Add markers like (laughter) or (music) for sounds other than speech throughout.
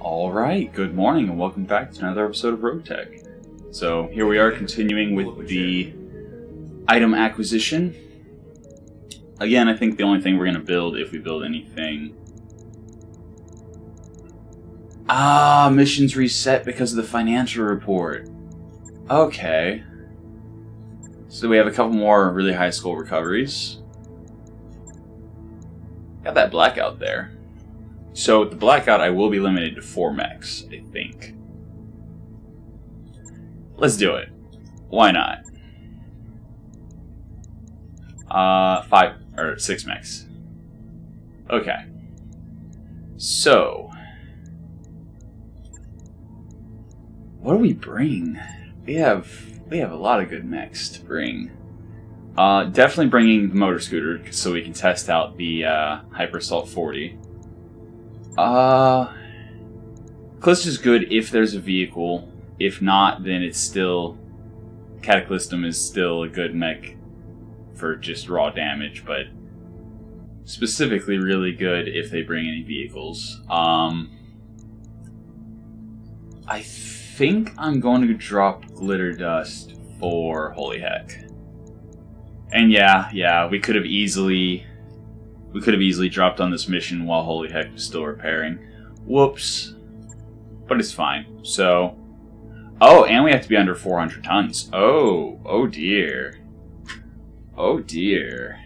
All right, good morning and welcome back to another episode of Rogue Tech. So here we are continuing with the item acquisition. Again, I think the only thing we're going to build, if we build anything... Ah, missions reset because of the financial report. Okay. So we have a couple more really high school recoveries. Got that blackout there. So with the blackout, I will be limited to four mechs, I think. Let's do it. Why not? Uh, five or six mechs. Okay. So, what do we bring? We have we have a lot of good mechs to bring. Uh, definitely bringing the motor scooter so we can test out the uh, Hyper Assault 40. Uh, is good if there's a vehicle. If not, then it's still Cataclysm is still a good mech for just raw damage, but specifically really good if they bring any vehicles. Um, I think I'm going to drop Glitter Dust for Holy Heck. And yeah, yeah, we could have easily we could have easily dropped on this mission while Holy Heck was still repairing. Whoops. But it's fine. So Oh, and we have to be under 400 tons. Oh, oh dear. Oh dear.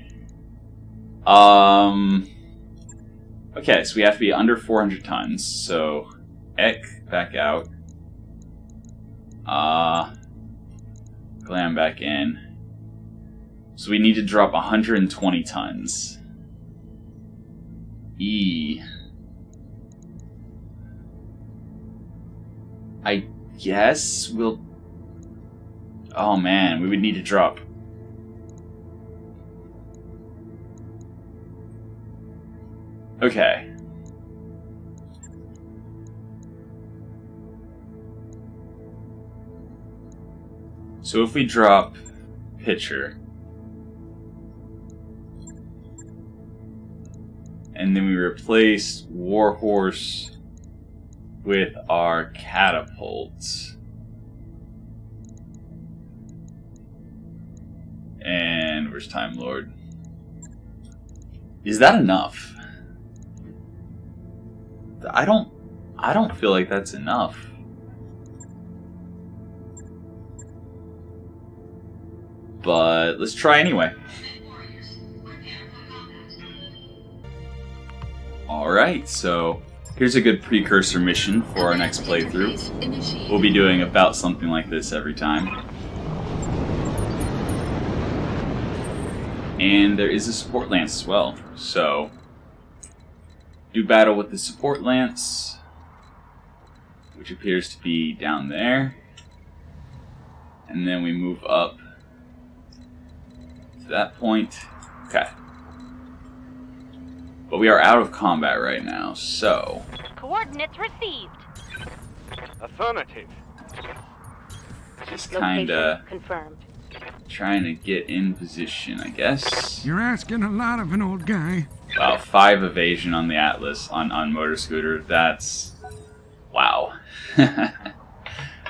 Um Okay, so we have to be under 400 tons. So Ek back out. Uh Glam back in. So we need to drop 120 tons. E. I guess we'll... Oh man, we would need to drop... Okay. So if we drop pitcher and then we replace Warhorse with our catapults. And where's Time Lord? Is that enough? I don't I don't feel like that's enough. But let's try anyway. Alright, so here's a good precursor mission for our next playthrough. We'll be doing about something like this every time. And there is a support lance as well, so do battle with the support lance, which appears to be down there. And then we move up to that point. Okay. But we are out of combat right now, so... Coordinates received. Affirmative. Just kinda... Location confirmed. Trying to get in position, I guess. You're asking a lot of an old guy. Wow, five evasion on the Atlas on, on Motor Scooter. That's... Wow. (laughs)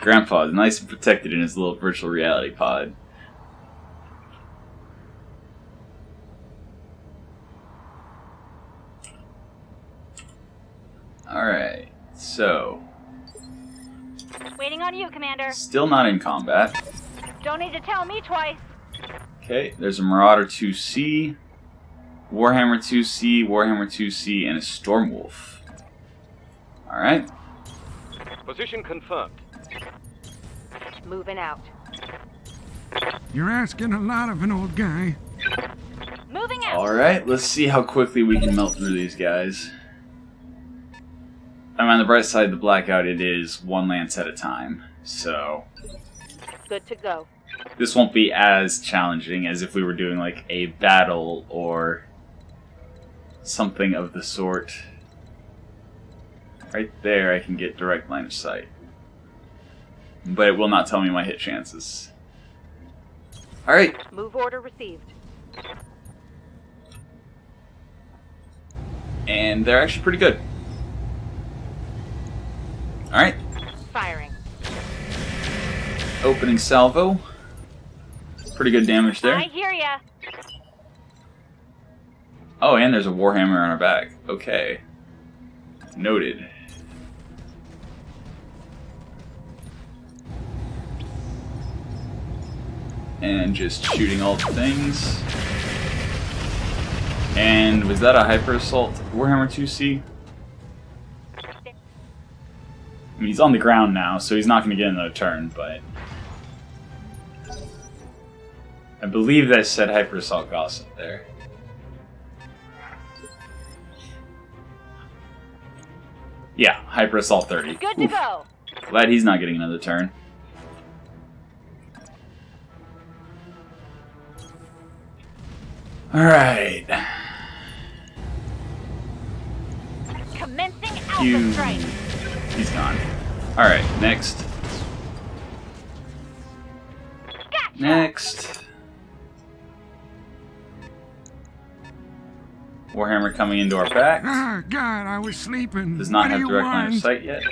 Grandpa's nice and protected in his little virtual reality pod. Alright, so... Waiting on you, Commander. Still not in combat. Don't need to tell me twice. Okay, there's a Marauder 2C, Warhammer 2C, Warhammer 2C, and a Stormwolf. Alright. Position confirmed. Moving out. You're asking a lot of an old guy. Moving out. Alright, let's see how quickly we can melt through these guys. I'm on the bright side of the blackout, it is one lance at a time, so Good to go. this won't be as challenging as if we were doing like a battle or something of the sort. Right there, I can get direct line of sight. But it will not tell me my hit chances. Alright, Move order received. and they're actually pretty good. Alright, Firing. opening salvo. Pretty good damage there. I hear ya. Oh, and there's a Warhammer on our back. Okay. Noted. And just shooting all the things. And was that a Hyper Assault Warhammer 2C? Mean, he's on the ground now, so he's not going to get another turn, but... I believe that said Hyper Assault Gossip there. Yeah, Hyper Assault 30. Good to Oof. go. Glad he's not getting another turn. Alright. Commencing alpha You. strike. He's gone. Alright, next. Next. Warhammer coming into our back. Ah, God, I was sleeping. Does not what have do direct line of sight yet.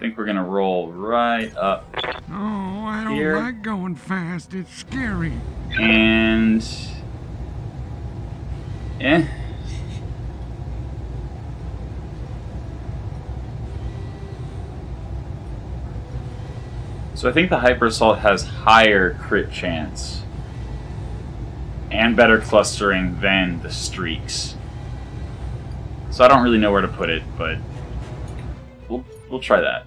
think we're gonna roll right up Oh, I don't Here. like going fast. It's scary. and eh. So I think the Hyper Assault has higher crit chance and better clustering than the Streaks. So I don't really know where to put it, but we'll we'll try that.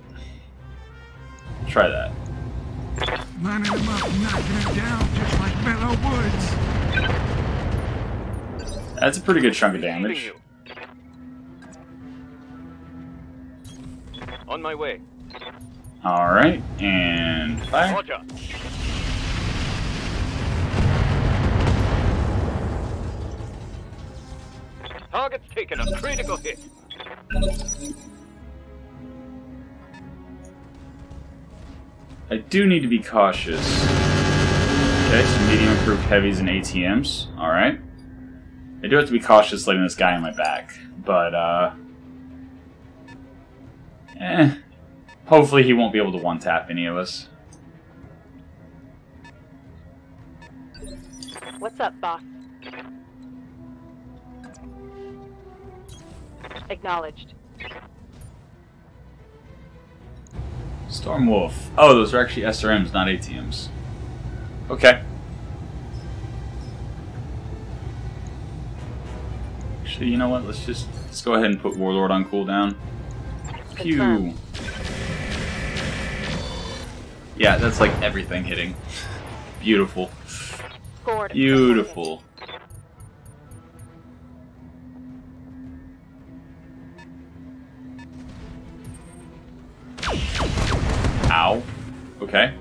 We'll try that. Lining them up and knocking it down just like Bellow Woods. That's a pretty good chunk of damage. On my way. All right, and fire. Roger. Target's taken a critical hit. I do need to be cautious. Okay, some medium improved heavies and ATMs. All right. I do have to be cautious letting this guy on my back, but uh, eh. Hopefully, he won't be able to one tap any of us. What's up, boss? Acknowledged. Storm Wolf. Oh, those are actually SRMs, not ATMs. Okay. Actually, you know what? Let's just let's go ahead and put Warlord on cooldown. Pew. Yeah, that's like everything hitting. Beautiful. Scored. Beautiful. Ow. Okay.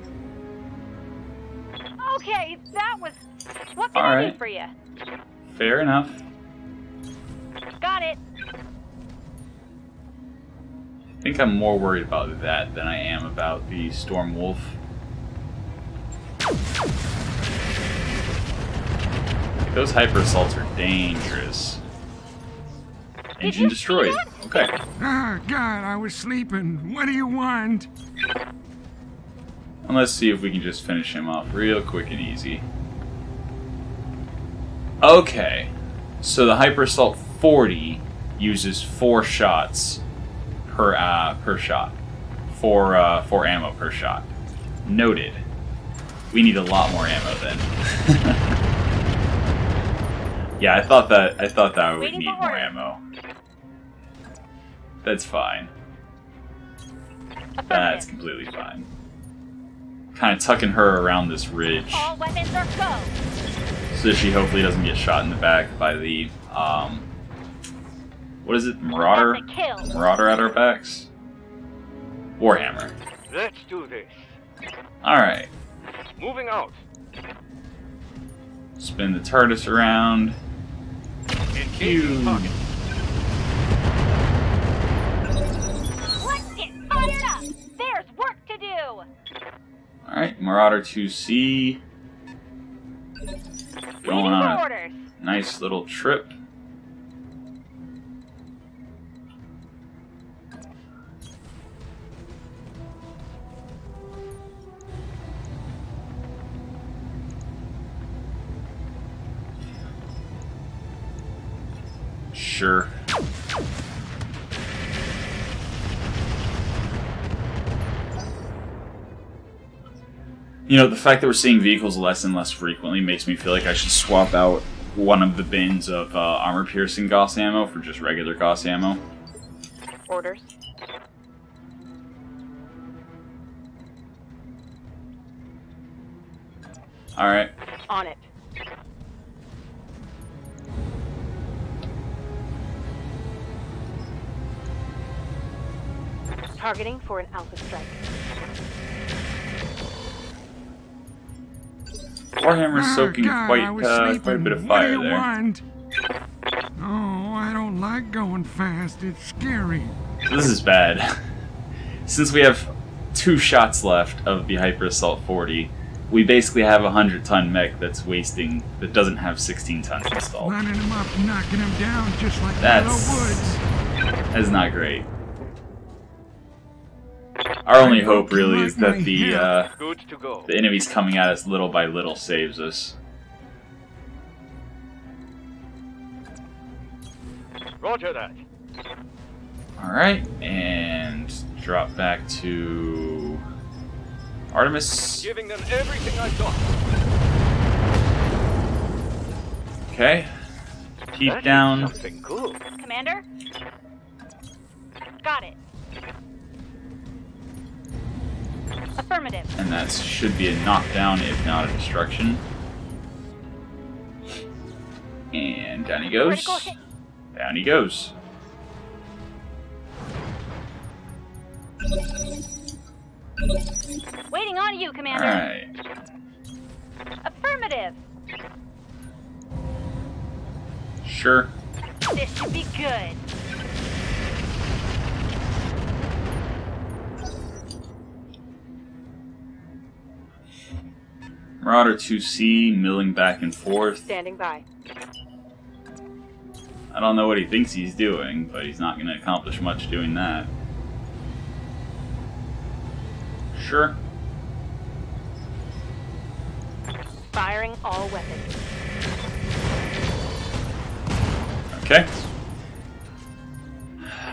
Okay, that was. What can All I right. do for you? Fair enough. Got it. I think I'm more worried about that than I am about the Storm Wolf. Those hyper assaults are dangerous. Engine destroyed. Okay. Ah, God, I was sleeping. What do you want? And let's see if we can just finish him off real quick and easy. Okay. So the Hyper Assault 40 uses four shots per uh, per shot. Four uh, four ammo per shot. Noted. We need a lot more ammo then. (laughs) yeah, I thought that I thought that I would need more ammo. That's fine. That's completely fine. Kind of tucking her around this ridge All weapons are go. so she hopefully doesn't get shot in the back by the um what is it marauder That's a kill. marauder at our backs warhammer Let's do this. all right Moving out. spin the TARDIS around Engaging Pew. target. Let's get fired up. There's work to do. all right marauder 2c going on a nice little trip Sure. You know, the fact that we're seeing vehicles less and less frequently makes me feel like I should swap out one of the bins of uh, armor piercing Gauss ammo for just regular Gauss ammo. Orders. Alright. On it. Targeting for an alpha strike. Warhammer's Oh, soaking God, quite, I was uh, quite a bit of What fire there. want? Oh, I don't like going fast. It's scary. This is bad. Since we have two shots left of the Hyper Assault 40, we basically have a 100 ton mech that's wasting, that doesn't have 16 tons installed. Lining them up, knocking them down just like That's- Willow Woods. That's not great. Our only hope hope really is that the hair. uh, Good to go. the enemies coming at us little by little saves us. Roger that. Alright, and drop back to Artemis. Giving them everything I've got. Okay. Keep down. Something good. Commander? Got it. Affirmative. And that should be a knockdown, if not a destruction. And down he goes. Down he goes. Waiting on you, Commander. Alright. Affirmative. Sure. This should be good. Marauder 2C milling back and forth. Standing by. I don't know what he thinks he's doing, but he's not going to accomplish much doing that. Sure. Firing all weapons. Okay.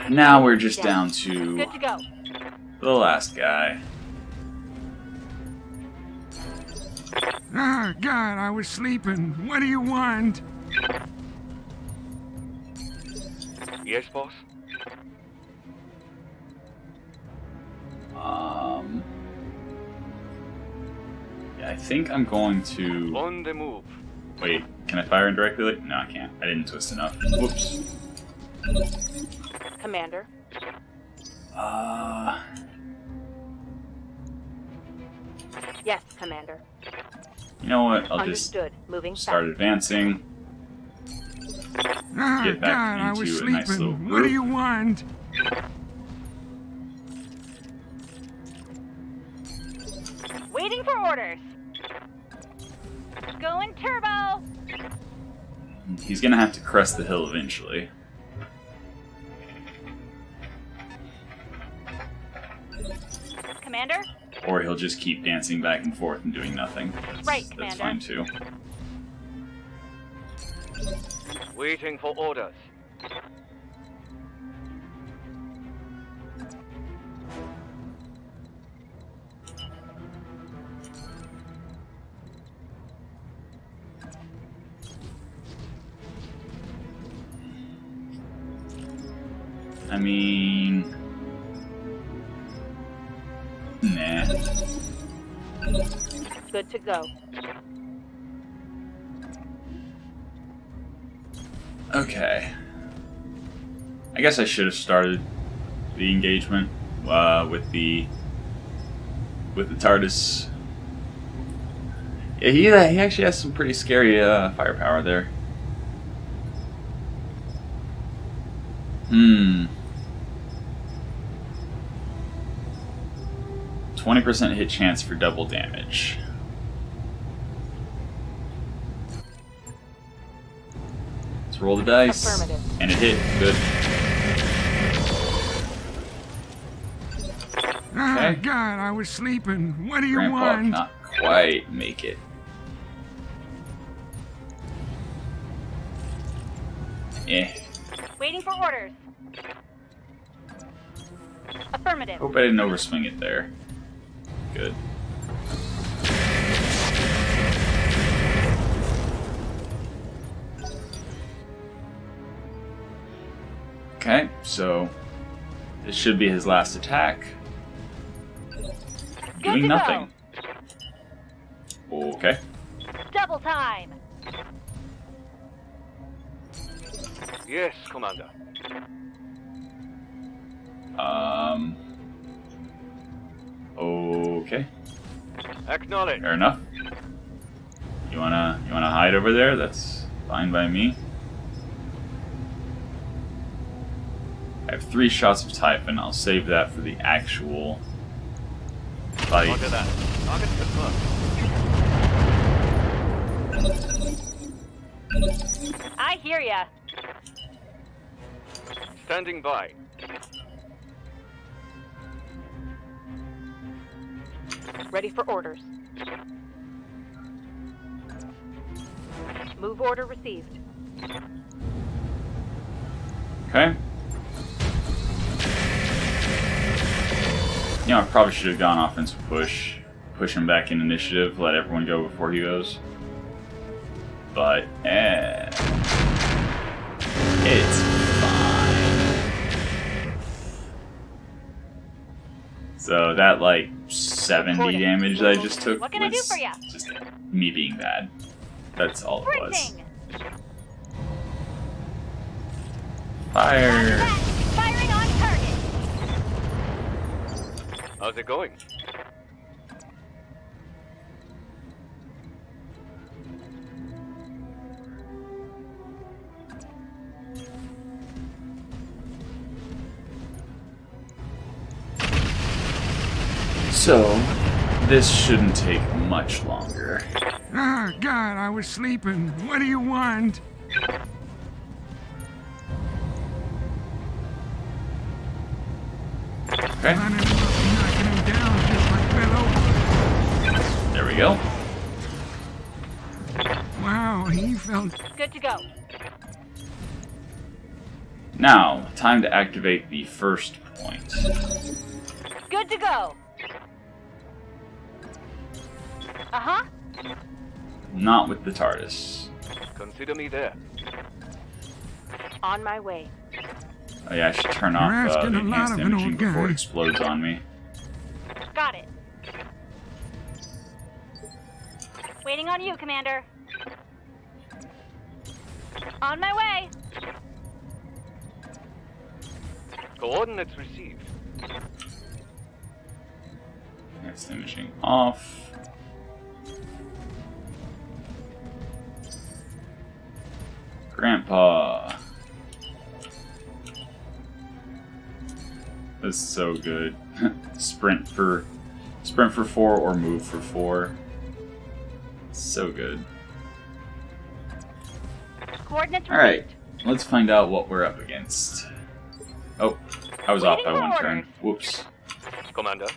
Now we're just down to to go. the last guy. Ah, God, I was sleeping. What do you want? Yes, boss? Um, yeah, I think I'm going to. On the move. Wait, can I fire indirectly? No, I can't. I didn't twist enough. Whoops. Commander. Uh, Yes, Commander. You know what? I'll just Understood. Moving start fast. advancing. Ah, Get back God, I was into a nice sleeping. little what do you want? Waiting for orders. Going turbo. He's gonna have to crest the hill eventually. Commander? Or he'll just keep dancing back and forth and doing nothing. That's, Right, that's fine too. Waiting for orders. I mean. Good to go. Okay. I guess I should have started the engagement uh, with the with the TARDIS. Yeah, he, he actually has some pretty scary uh, firepower there. Hmm. Twenty percent hit chance for double damage. Let's roll the dice. And it hit. Good. Ah, Okay. God, I was sleeping. What do you Grandpa want? cannot quite make it. Eh. Waiting for orders. Affirmative. Hope I didn't overswing it there. Good. Okay, so this should be his last attack. Good Doing to nothing. Okay. Double time. Yes, Commander. Um. Okay. Acknowledge. Fair enough. You wanna you wanna hide over there? That's fine by me. I have three shots of Typhon. I'll save that for the actual fight. Roger that. Target confirmed. I hear ya. Standing by. Ready for orders. Move order received. Okay. You know, I probably should have gone offensive push, push him back in initiative, let everyone go before he goes. But, eh. It's So that, like, 70 Reporting. damage that I just took What can I do for ya? just me being bad. That's all it was. Sprinting. Fire! Firing on target. How's it going? So, this shouldn't take much longer. Ah, God, I was sleeping. What do you want? Okay, Running him up and knocking him down just like fell over. there we go. Wow, he felt Good to go. Now, time to activate the first point. Good to go. Uh huh. Not with the TARDIS. Consider me there. On my way. Oh yeah, I should turn off uh, the enhanced imaging before it explodes on me. Got it. Waiting on you, Commander. On my way. Coordinates received. Enhanced imaging off. Grandpa. This is so good. (laughs) sprint for sprint for four or move for four. So good. Coordinates Alright, let's find out what we're up against. Oh, I was off by for one turn. Whoops. Commander.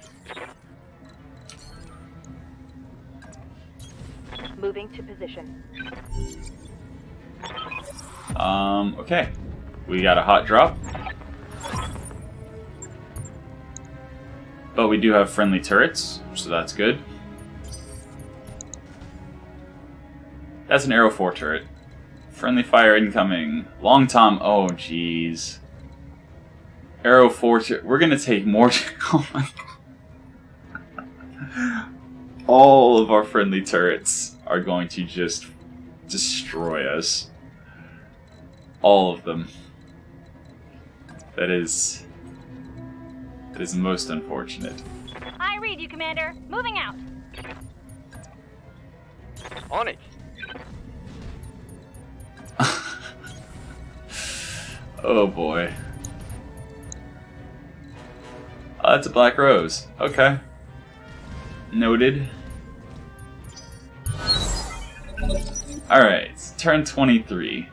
Moving to position. Um, okay. We got a hot drop. But we do have friendly turrets, so that's good. That's an Arrow 4 turret. Friendly fire incoming. Long Tom. Oh, jeez. Arrow 4 turret. We're gonna take more. oh my God. All of our friendly turrets are going to just destroy us. All of them. That is. That is most unfortunate. I read you, Commander. Moving out. On it. (laughs) oh boy. Uh, oh, that's a black rose. Okay. Noted. Alright, turn 23.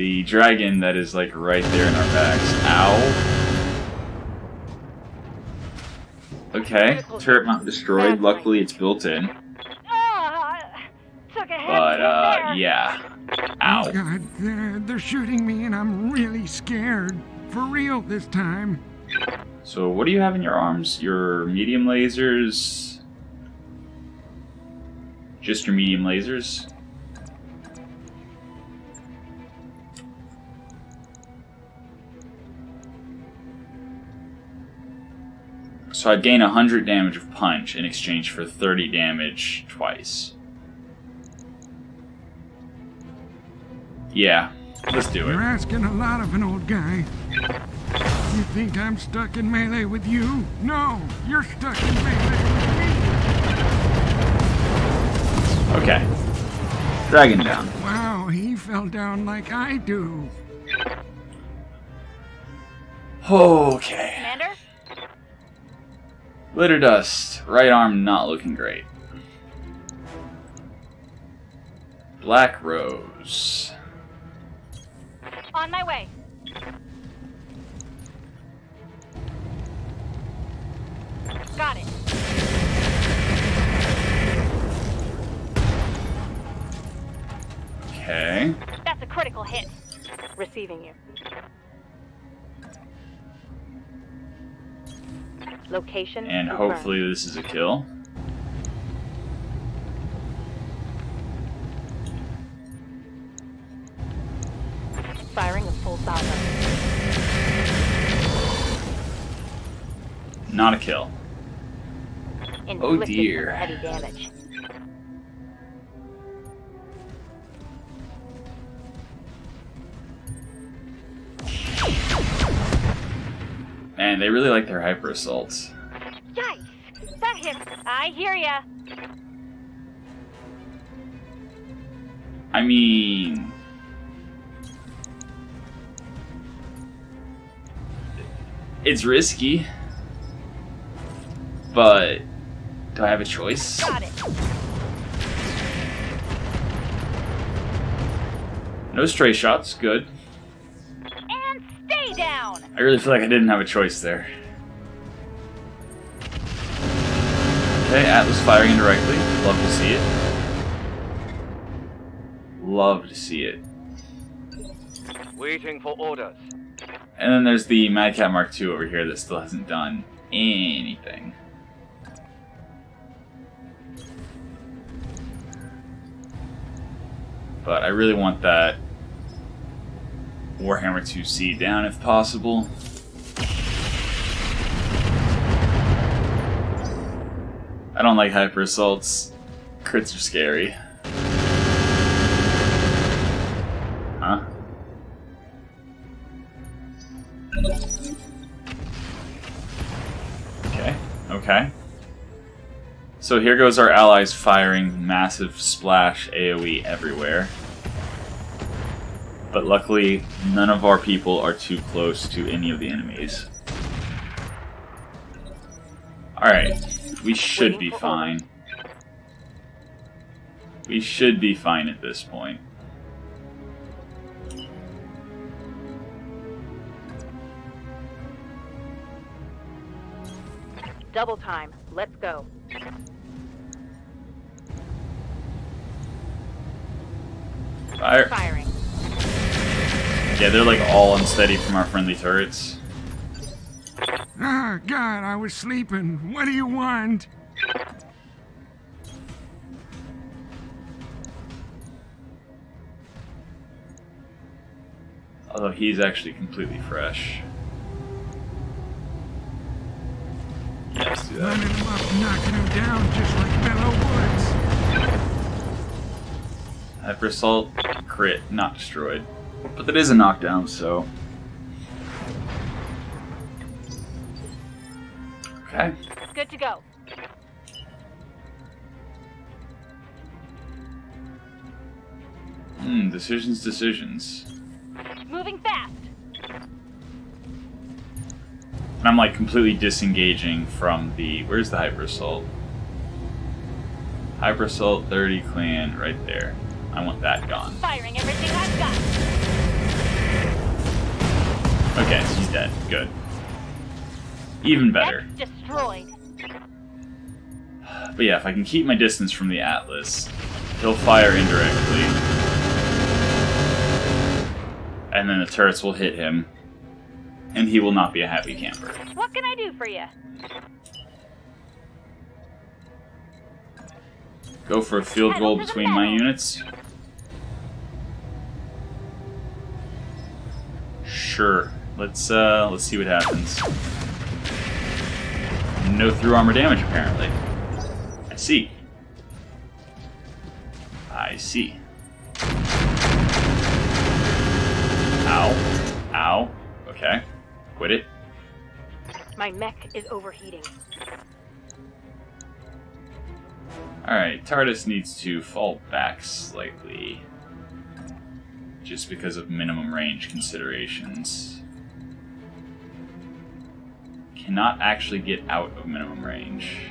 The dragon that is like right there in our backs. Ow. Okay, turret mount destroyed. Luckily, it's built in. Took a heavy But, uh, yeah. Ow. God, they're, they're shooting me and I'm really scared. For real this time. So, what do you have in your arms? Your medium lasers? Just your medium lasers? So I'd gain 100 damage of punch in exchange for 30 damage twice. Yeah, let's do it. You're asking a lot of an old guy. You think I'm stuck in melee with you? No, you're stuck in melee with me. Okay. Dragon down. Wow, he fell down like I do. Okay. Glitter dust. Right arm not looking great. Black rose. On my way. Got it. Okay. That's a critical hit. Receiving you. Location. And confirmed. hopefully this is a kill. Firing a full salvo. Not a kill. Oh, dear. Heavy damage. They really like their hyper assaults. Hit. I hear ya. I mean. It's risky. But. Do I have a choice? Got it. No stray shots, good. And stay down. I really feel like I didn't have a choice there. Okay, Atlas firing indirectly. Love to see it. Love to see it. Waiting for orders. And then there's the Mad Cat Mark II over here that still hasn't done anything. But I really want that Warhammer 2C down if possible. I don't like hyper assaults. Crits are scary. Huh? Okay, okay. So here goes our allies firing massive splash AoE everywhere. But luckily, none of our people are too close to any of the enemies. Alright, we should be fine. We should be fine at this point. Double time. Let's go. Fire. Firing. Yeah, they're like all unsteady from our friendly turrets. Ah, God, I was sleeping. What do you want? Although he's actually completely fresh. Let's do that. Running him up, knocking him down just like Bellow Woods. Hyper Assault, crit, not destroyed. But that is a knockdown, so. Okay. Good to go. Hmm, decisions, decisions. Moving fast. And I'm like completely disengaging from the. Where's the Hyper Assault? Hyper Assault 30 clan right there. I want that gone. Firing everything I've got. Okay, so he's dead. Good. Even better. That's destroyed. But yeah, if I can keep my distance from the Atlas, he'll fire indirectly. and then the turrets will hit him, and he will not be a happy camper. What can I do for you? Go for a field goal between my units. Sure. Let's uh let's see what happens. No through armor damage apparently. I see. I see. Ow. Ow. Okay. Quit it. My mech is overheating. Alright, TARDIS needs to fall back slightly. Just because of minimum range considerations. Cannot actually get out of minimum range.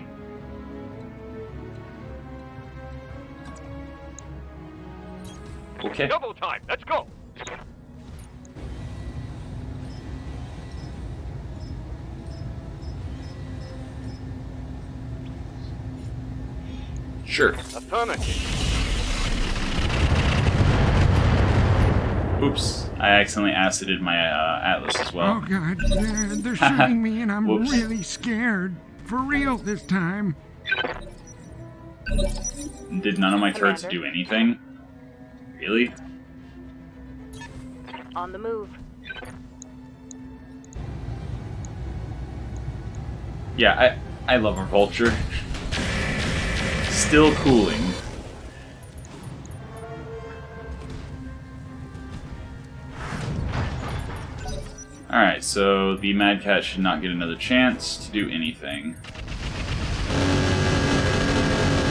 Okay. Double time. Let's go. Sure. Affirmative. Oops. I accidentally acided my uh, Atlas as well. Oh. God, they're, they're (laughs) shooting me and I'm Whoops. really scared. For real this time. Did none of my turrets do anything? Really? On the move. Yeah, I I love our vulture. Still cooling. Alright, so the Mad Cat should not get another chance to do anything.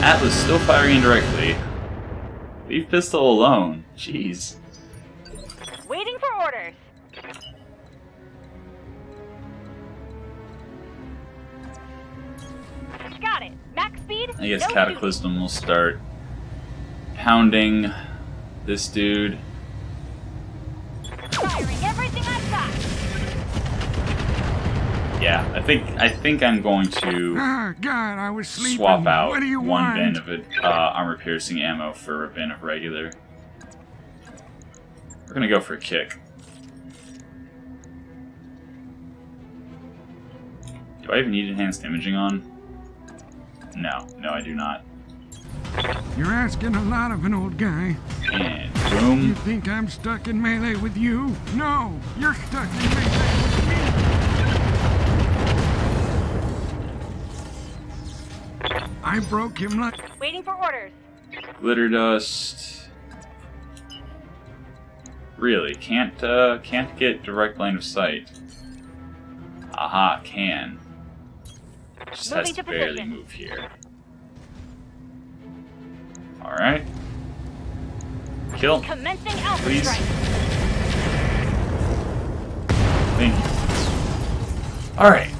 Atlas still firing indirectly. Leave pistol alone. Jeez. Waiting for orders. Got it. Max speed. I guess no Cataclysm will start pounding this dude. Firing everything I've got. Yeah, I think I think I'm going to Ah, God, I was swap out What do you one want? bin of it, uh, armor piercing ammo for a bin of regular. We're gonna go for a kick. Do I even need enhanced imaging on? No, no, I do not. You're asking a lot of an old guy. And boom. You think I'm stuck in melee with you? No, you're stuck in melee with me. I broke him like. Waiting for orders. Glitter dust. Really, can't uh, can't get direct line of sight. Aha, can. Just has to to barely position. move here. All right. Kill. Commencing alpha Please. strike. Thank you. All right.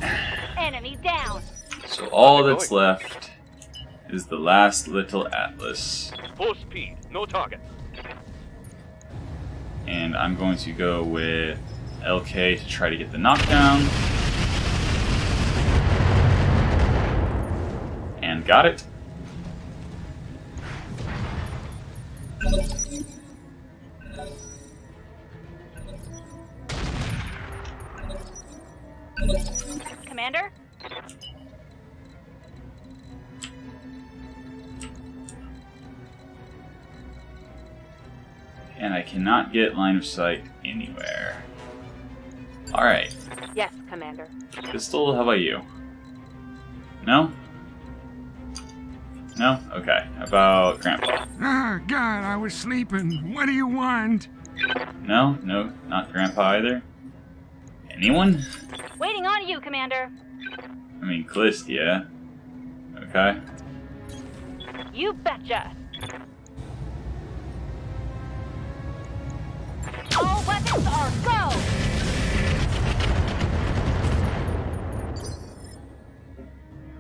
Enemy down. So all that's left is the last little atlas, Full speed. No target. and I'm going to go with LK to try to get the knockdown. And got it. Commander. And I cannot get line of sight anywhere. Alright. Yes, Commander. Pistol, how about you? No? No? Okay. How about Grandpa? Ah, God, I was sleeping. What do you want? No? No? Not Grandpa either? Anyone? Waiting on you, Commander. I mean, Callist, yeah. Okay. You betcha. All weapons are go.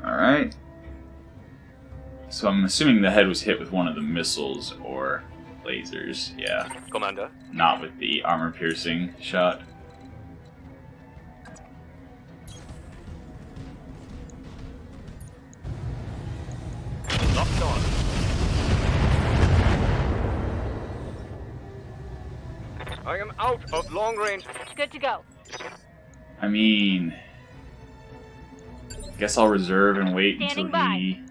Alright. So I'm assuming the head was hit with one of the missiles or lasers. Yeah. Commander. Not with the armor piercing shot. Locked on. I am out of long range. Good to go. I mean, guess I'll reserve and wait Standing until he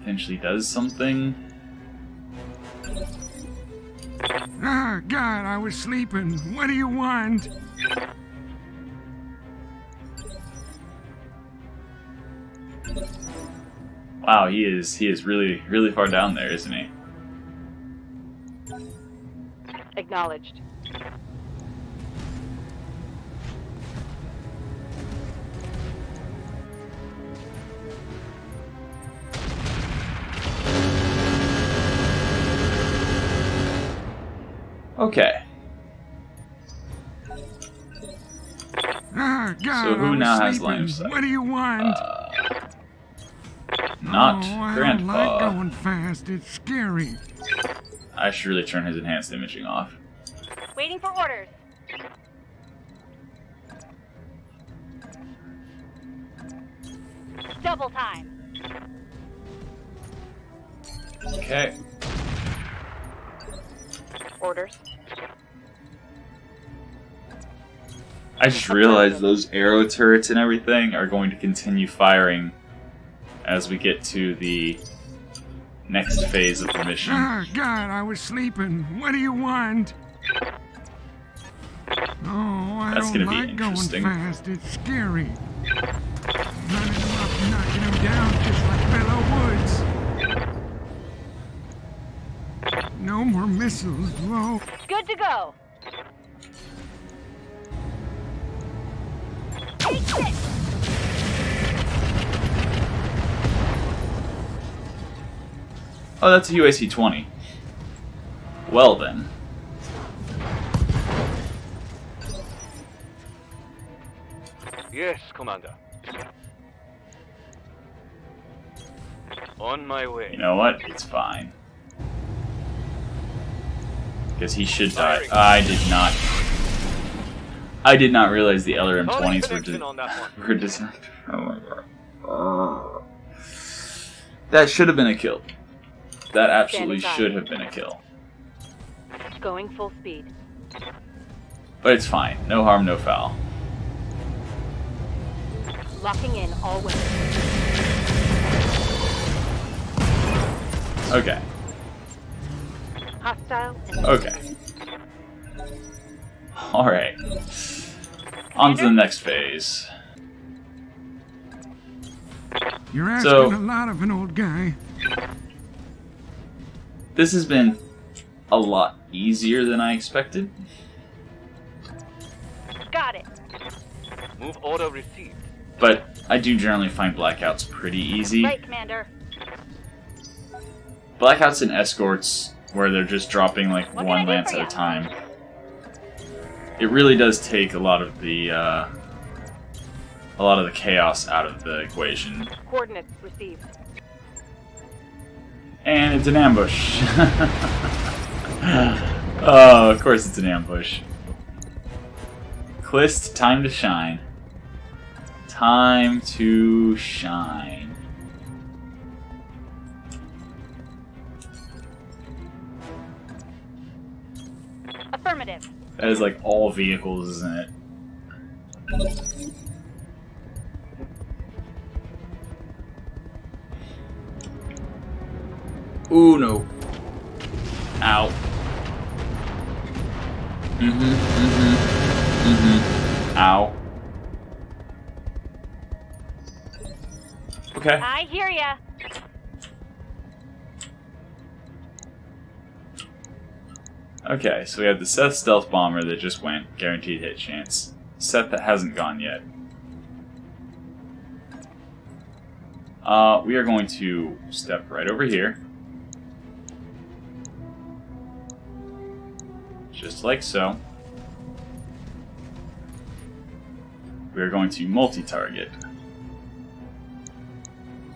eventually does something. Ah, God, I was sleeping. What do you want? Wow, he is he is really really far down there, isn't he? Acknowledged. Okay. Ah, God, So who I was now has sleeping. line of sight? What do you want? Uh, not oh, I don't like going fast. It's scary. I should really turn his enhanced imaging off. Waiting for orders. Double time. Okay. Orders. I just realized those arrow turrets and everything are going to continue firing as we get to the next phase of the mission. Ah, God, I was sleeping. What do you want? Oh, I That's don't gonna be like going fast. It's scary. Running him up, knocking him down, just like Belleau Woods. No more missiles, Whoa. Good to go. Oh, that's a UAC 20. Well then. Yes, Commander. On my way. You know what? It's fine. Because he should die. I did not. I did not realize the LRM-20s were, de- (laughs) were designed. Oh my god. That should have been a kill. That absolutely should have been a kill. Going full speed. But it's fine. No harm, no foul. Locking in all weapons. Okay. Hostile Okay. Alright. On to the next phase. You're asking So- a lot of an old guy. This has been a lot easier than I expected. got it. Move order received. But I do generally find blackouts pretty easy. Right, Commander. Blackouts and escorts, where they're just dropping like What one lance at a time. It really does take a lot of the uh, a lot of the chaos out of the equation. Coordinates received. And it's an ambush. (laughs) oh, of course it's an ambush. Clist, time to shine. Time to shine. Affirmative. That is like all vehicles, isn't it? Ooh, no. Ow. Mm-hmm, mm-hmm, mm-hmm. Ow. Okay. I hear ya. Okay, so we have the Seth Stealth Bomber that just went, guaranteed hit chance. Seth that hasn't gone yet. Uh, we are going to step right over here. Like so. We are going to multi-target.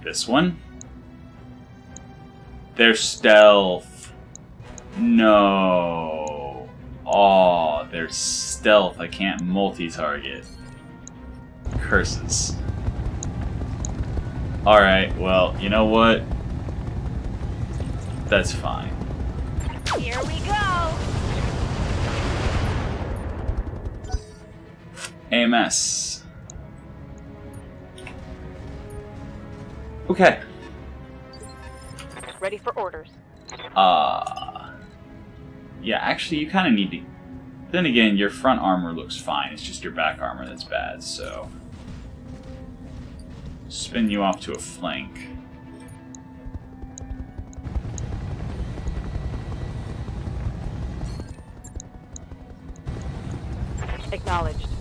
This one. Their stealth. No. Oh, there's stealth. I can't multi-target. Curses. Alright, well, you know what? That's fine. Here we go. AMS. Okay. Ready for orders. Uh, yeah, actually, you kind of need to. Then again, your front armor looks fine. It's just your back armor that's bad. So, spin you off to a flank. Acknowledged.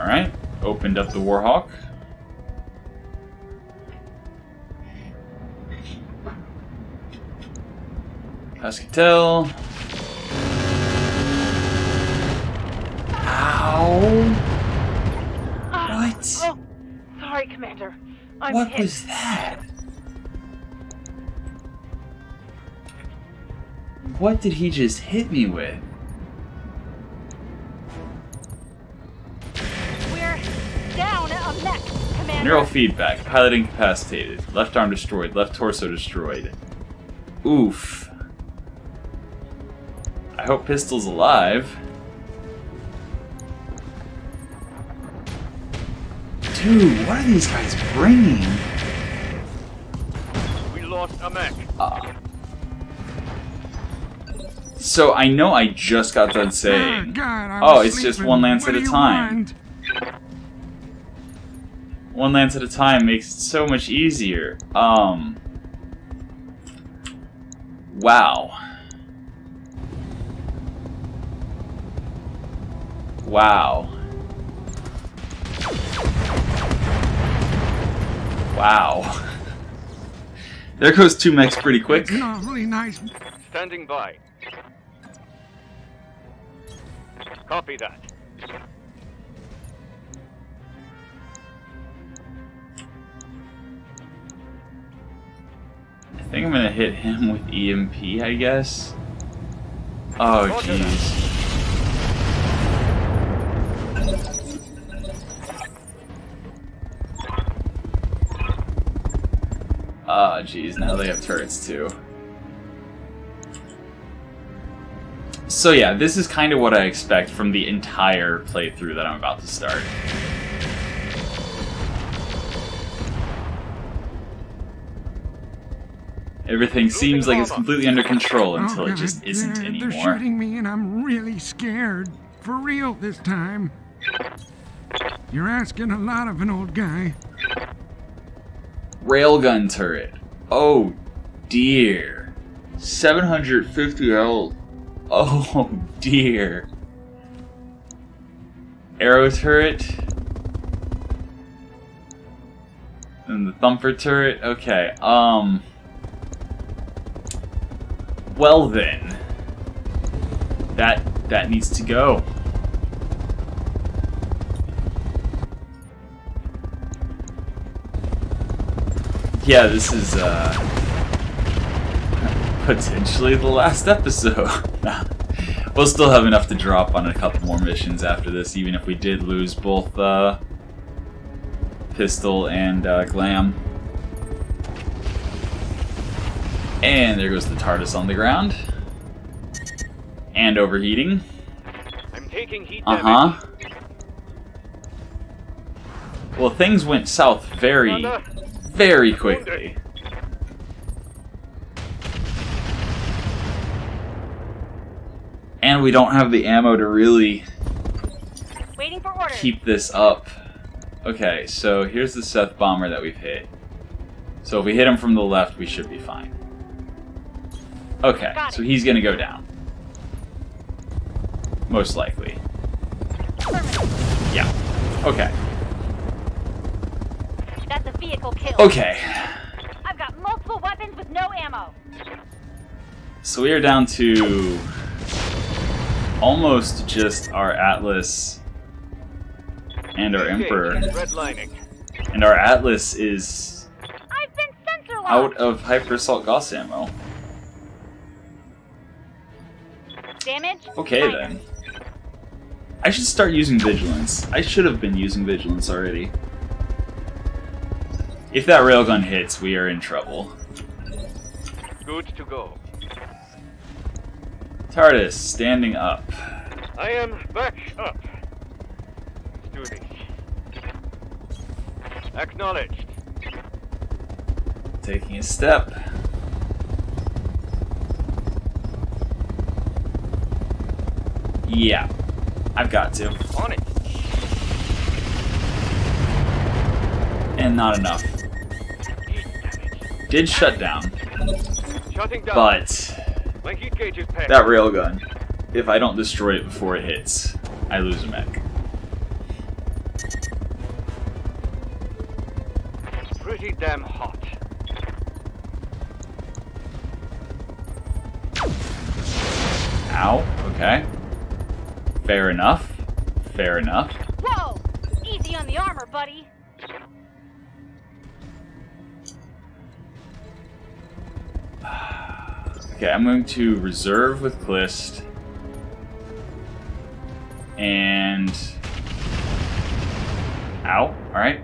All right, opened up the Warhawk. Cascatel. Ow! Ah, What? Oh, sorry, Commander. I'm What hit. was that? What did he just hit me with? Down Commander. Neural feedback. Pilot incapacitated. Left arm destroyed. Left torso destroyed. Oof. I hope Pistol's alive. Dude, what are these guys bringing? We lost a mech. Uh, so I know I just got done Ah, saying. God, Oh, it's just one lance at a you time. Want? one lance at a time makes it so much easier. Um. Wow. Wow. Wow. (laughs) there goes two mechs pretty quick. It's an awfully nice. Standing by. Copy that. Think I'm gonna hit him with EMP, I guess. Oh, jeez. Oh, jeez, now they have turrets too. So yeah, this is kind of what I expect from the entire playthrough that I'm about to start. Everything seems like it's completely under control until Oh, it just isn't they're, They're anymore. shooting me, and I'm really scared. For real this time. You're asking a lot of an old guy. Railgun turret. Oh dear. 750 L. Oh (laughs) dear. Arrow turret. And the thumper turret. Okay. Um. Well then. That that needs to go. Yeah, this is uh potentially the last episode. (laughs) we'll still have enough to drop on a couple more missions after this, even if we did lose both uh, Pistol and uh, Glam. And there goes the TARDIS on the ground. And overheating. I'm taking heat Uh damage. huh. Well, things went south very, very quickly. And we don't have the ammo to really Waiting for orders. keep this up. Okay, so here's the Seth bomber that we've hit. So if we hit him from the left, we should be fine. Okay, Got it. so he's gonna go down. Most likely. Yeah. Okay. That's a vehicle kill. Okay. I've got multiple weapons with no ammo. So we are down to almost just our Atlas and our. Emperor. And our Atlas is I've been sensor out of Hyper Assault Gauss ammo. Damage. Okay minor. then. I should start using Vigilance. I should have been using Vigilance already. If that railgun hits, we are in trouble. Good to go. TARDIS, standing up. I am back up. Let's do this. Acknowledged. Taking a step. Yeah, I've got to. On it. And not enough. Did shut down, Shutting down. but My heat gauge is that railgun, if I don't destroy it before it hits, I lose a mech. Pretty damn hot. Ow, okay. Fair enough. Fair enough. Whoa! Easy on the armor, buddy. Okay, I'm going to reserve with Klist. And. Ow, alright.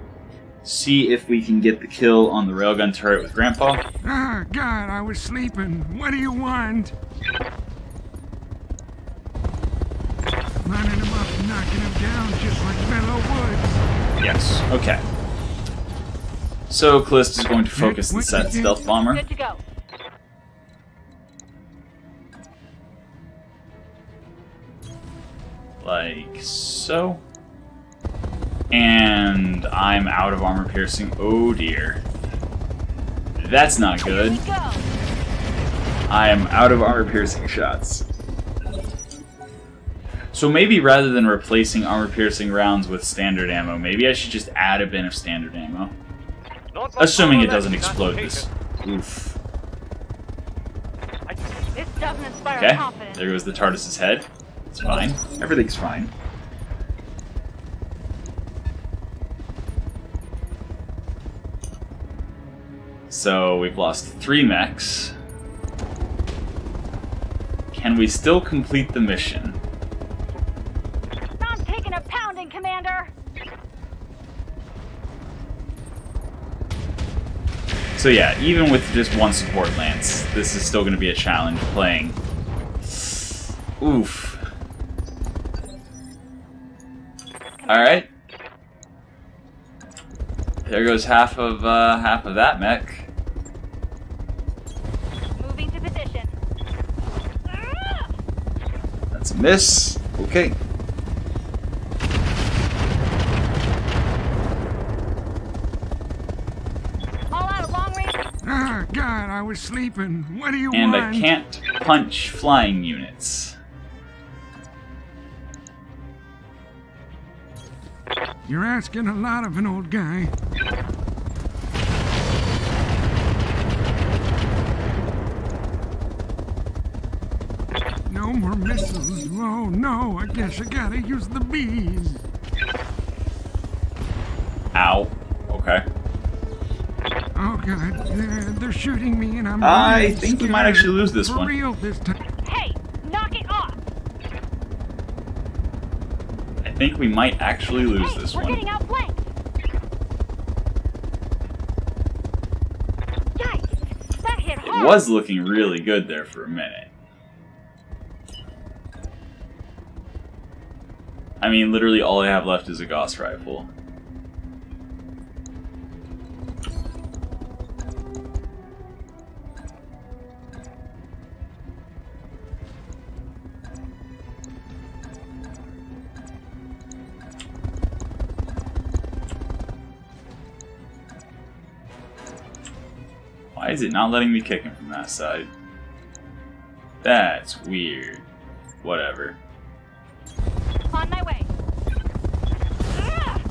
See if we can get the kill on the railgun turret with Grandpa. Ah, God, I was sleeping. What do you want? Down just like Mellow Woods. Yes. Okay. So Klist is going to focus the What set stealth bomber. Good to go. like so. And I'm out of armor piercing. Oh dear. That's not good. I am out of armor piercing shots. So maybe rather than replacing armor piercing rounds with standard ammo, maybe I should just add a bin of standard ammo. Assuming it doesn't left in that explode this. Oof. This doesn't inspire Okay, there goes the TARDIS's head. It's fine. Everything's fine. So we've lost three mechs. Can we still complete the mission? A pounding, Commander. So yeah, even with just one support lance, this is still going to be a challenge playing. Oof. Alright. There goes half of uh, half of that mech. Moving to position. That's a miss. Okay. All out of long range. Ah, God, I was sleeping. What do you And want? I can't punch flying units. You're asking a lot of an old guy. No more missiles. Oh no, I guess I gotta use the bees. Ow. Okay. Oh God, they're, they're shooting me and I'm. I really think we might actually lose this For one. real this time. Hey, knock it off. I think we might actually lose hey, this we're one. getting outflanked. Yikes! That hit It was looking really good there for a minute. I mean, literally all I have left is a Gauss rifle. Is it not letting me kick him from that side? That's weird. Whatever. On my way. Ah!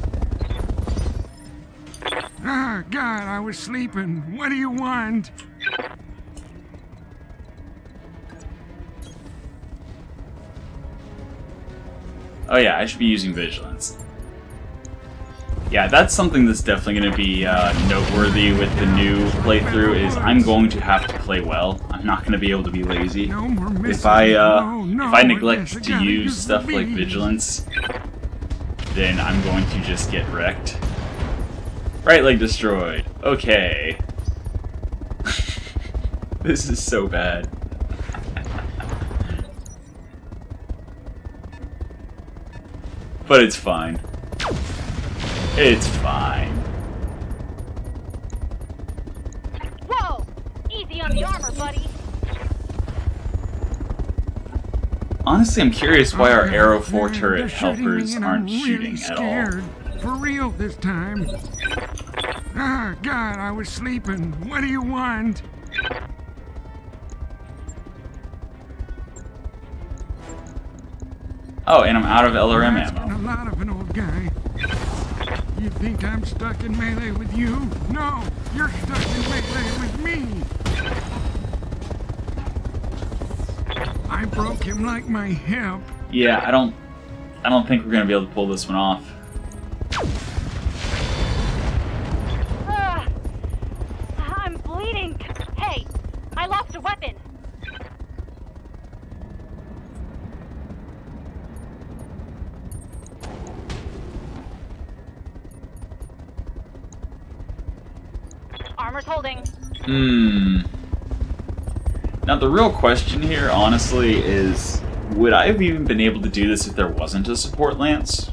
Ah, God, I was sleeping. What do you want? Oh yeah, I should be using vigilance. Yeah, that's something that's definitely going to be uh, noteworthy with the new playthrough. Is I'm going to have to play well. I'm not going to be able to be lazy. No more missiles. If I uh, if I neglect to use stuff like vigilance, then I'm going to just get wrecked. Right leg destroyed. Okay. (laughs) this is so bad. (laughs) but it's fine. It's fine. Whoa! Easy on the armor, buddy. Honestly, I'm curious why our Okay, Arrow 4 turret they're shooting helpers aren't I'm shooting really at all. scared. For real this time. Ah, God, I was sleeping. What do you want? Oh, and I'm out of LRM Asking ammo. a lot of an old guy. You think I'm stuck in melee with you? No, you're stuck in melee with me. I broke him like my hip. Yeah, I don't I don't think we're gonna be able to pull this one off. The real question here, honestly, is would I have even been able to do this if there wasn't a support lance?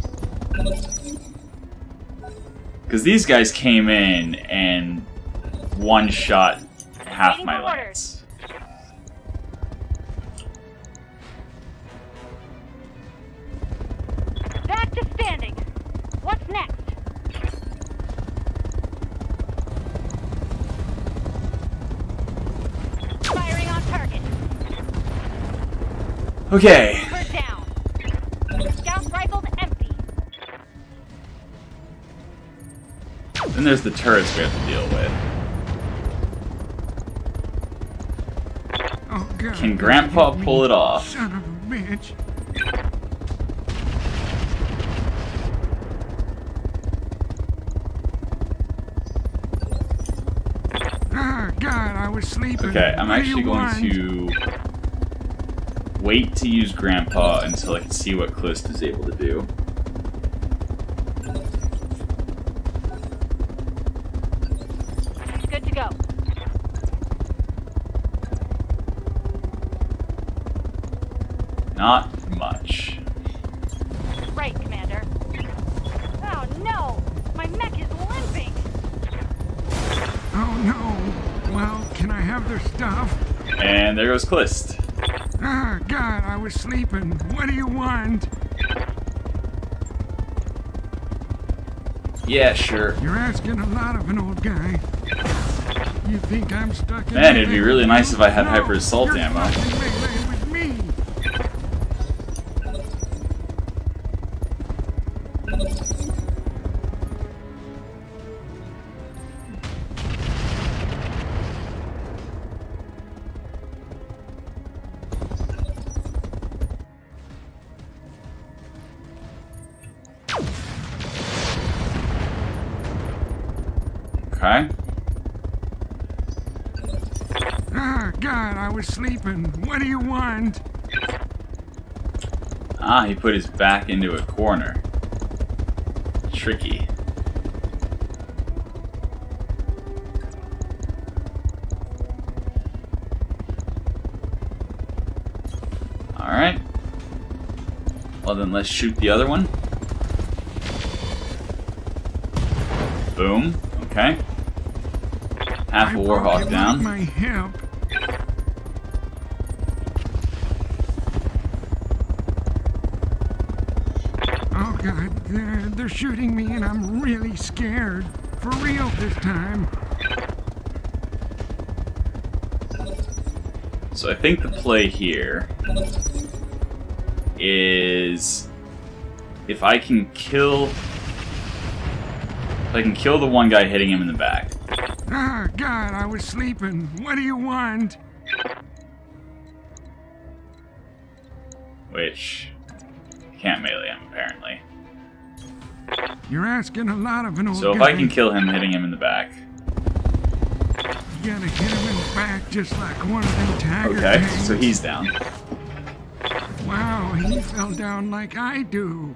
Because these guys came in and one shot half my Okay. Bird down. Scout rifle's empty. Then there's the turrets we have to deal with. Oh, God. Can Grandpa pull it off? Son of a bitch. Ah, God, I was sleeping. Okay, I'm actually going to wait to use Grandpa until I can see what Clist is able to do. Good to go. Not much. Right, Commander. Oh no! My mech is limping! Oh, no. Well, can I have their stuff? And there goes Clist. Was sleeping. What do you want? Yeah, sure. You're asking a lot of an old guy. You think I'm stuck in Man, it'd be really nice if I had No, hyper assault ammo. Ah, he put his back into a corner. Tricky. Alright. Well then let's shoot the other one. Boom. Okay. Half a Warhawk down. My hip. They're, shooting me and I'm really scared. For real this time. So I think the play here is if I can kill if I can kill the one guy hitting him in the back. Ah, God, I was sleeping. What do you want? Asking a lot of an old So if guy. I can kill him hitting him in the back. You gotta hit him in the back just like one of them tiger Okay, things. so he's down. Wow, he fell down like I do.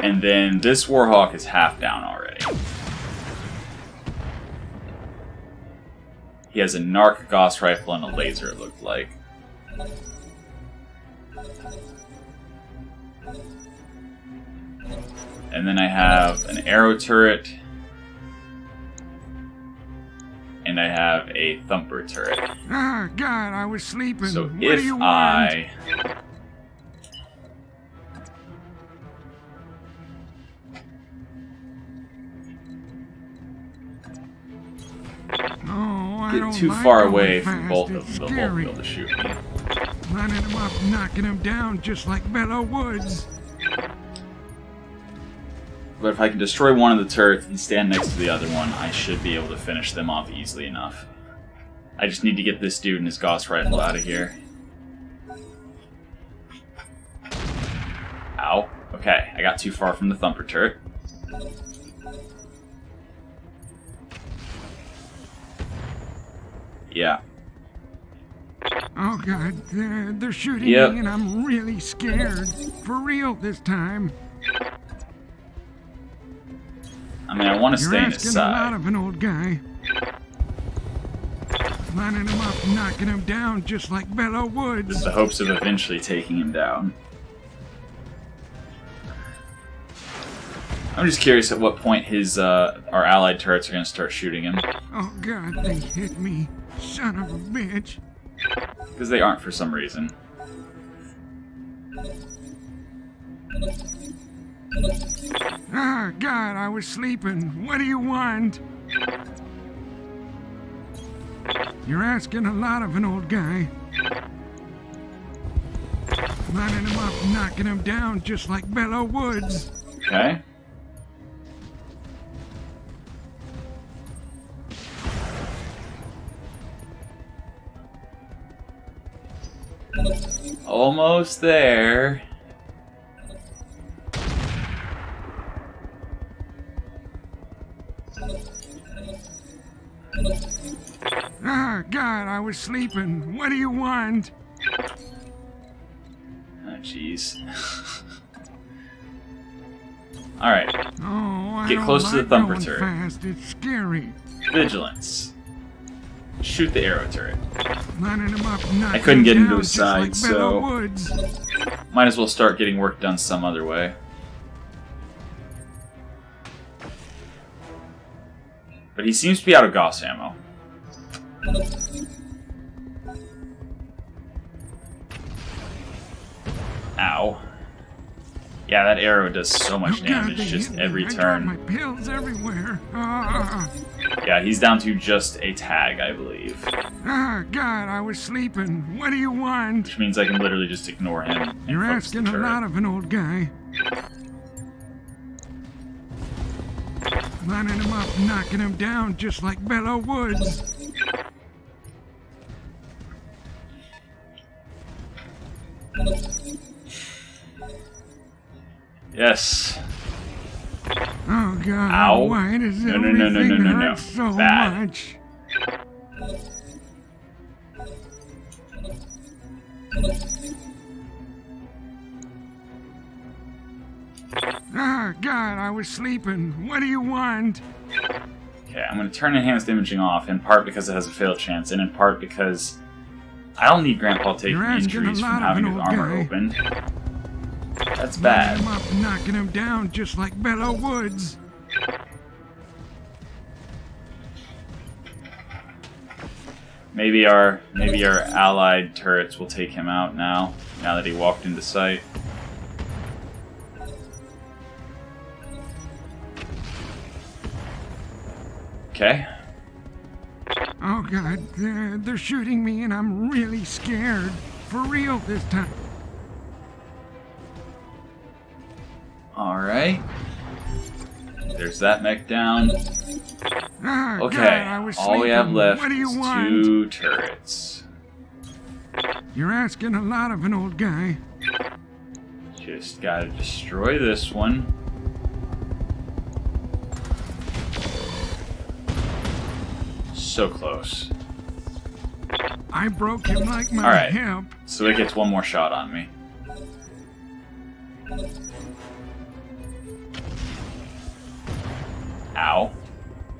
And then this Warhawk is half down already. He has a Narc Gauss rifle and a laser, it looked like. And then I have an arrow turret. And I have a thumper turret. Ah, God, I was sleeping. So what do if you want? I Oh, I get too far away from both of them, they'll be able to shoot me. Lining them up, knocking them down just like Belleau Woods. But if I can destroy one of the turrets and stand next to the other one, I should be able to finish them off easily enough. I just need to get this dude and his Gauss rifle out of here. Ow. Okay, I got too far from the thumper turret. Yeah. Oh, God, they're, they're shooting Yep. me and I'm really scared. For real this time. I mean, I want to You're stay in his asking a lot of an old guy. Lining them up, knocking them down just like Belleau With Woods. the hopes of eventually taking him down. I'm just curious at what point his uh, our allied turrets are going to start shooting him, Oh, God, they hit me. Son of a bitch. because they aren't for some reason. Ah, God, I was sleeping. What do you want? You're asking a lot of an old guy. Lining him up, knocking him down just like Belleau Woods. Okay. Almost there. Ah, God, I was sleeping. What do you want? Oh, jeez. (laughs) Alright, Oh, I Get close to the like thumper turret. fast. It's scary. vigilance. Shoot the arrow turret. Lining him up, knocking couldn't get into his side, like so-. Might as well start getting work done some other way. But he seems to be out of Gauss ammo. Ow. Yeah, that arrow does so much damage just every turn. my pills everywhere. Ah, Yeah, he's down to just a tag, I believe. ah, God, I was sleeping. What do you want? Which means I can literally just ignore him. You're asking a lot of an old guy. Lining him up, knocking him down just like Belleau Woods. Yes. Oh God! Ow. Why does No, no, no, no, no, no, no. so Bad. much? I was sleeping. What do you want? Okay, I'm going to turn enhanced imaging off, in part because it has a fail chance, and in part because I don't need Grandpa taking You're asking a injuries from having his armor guy. opened. That's bad. him up, knocking him down just like Belleau Woods. Maybe our maybe our allied turrets will take him out now. Now that he walked into sight. Okay. Oh God! They're, they're shooting me, and I'm really scared. For real this time. All right. There's that mech down. Ah, Okay. God, I was All we have left What do you is want? two turrets. You're asking a lot of an old guy. Just gotta destroy this one. So close. I broke him like my All right. hip. So it gets one more shot on me. Ow.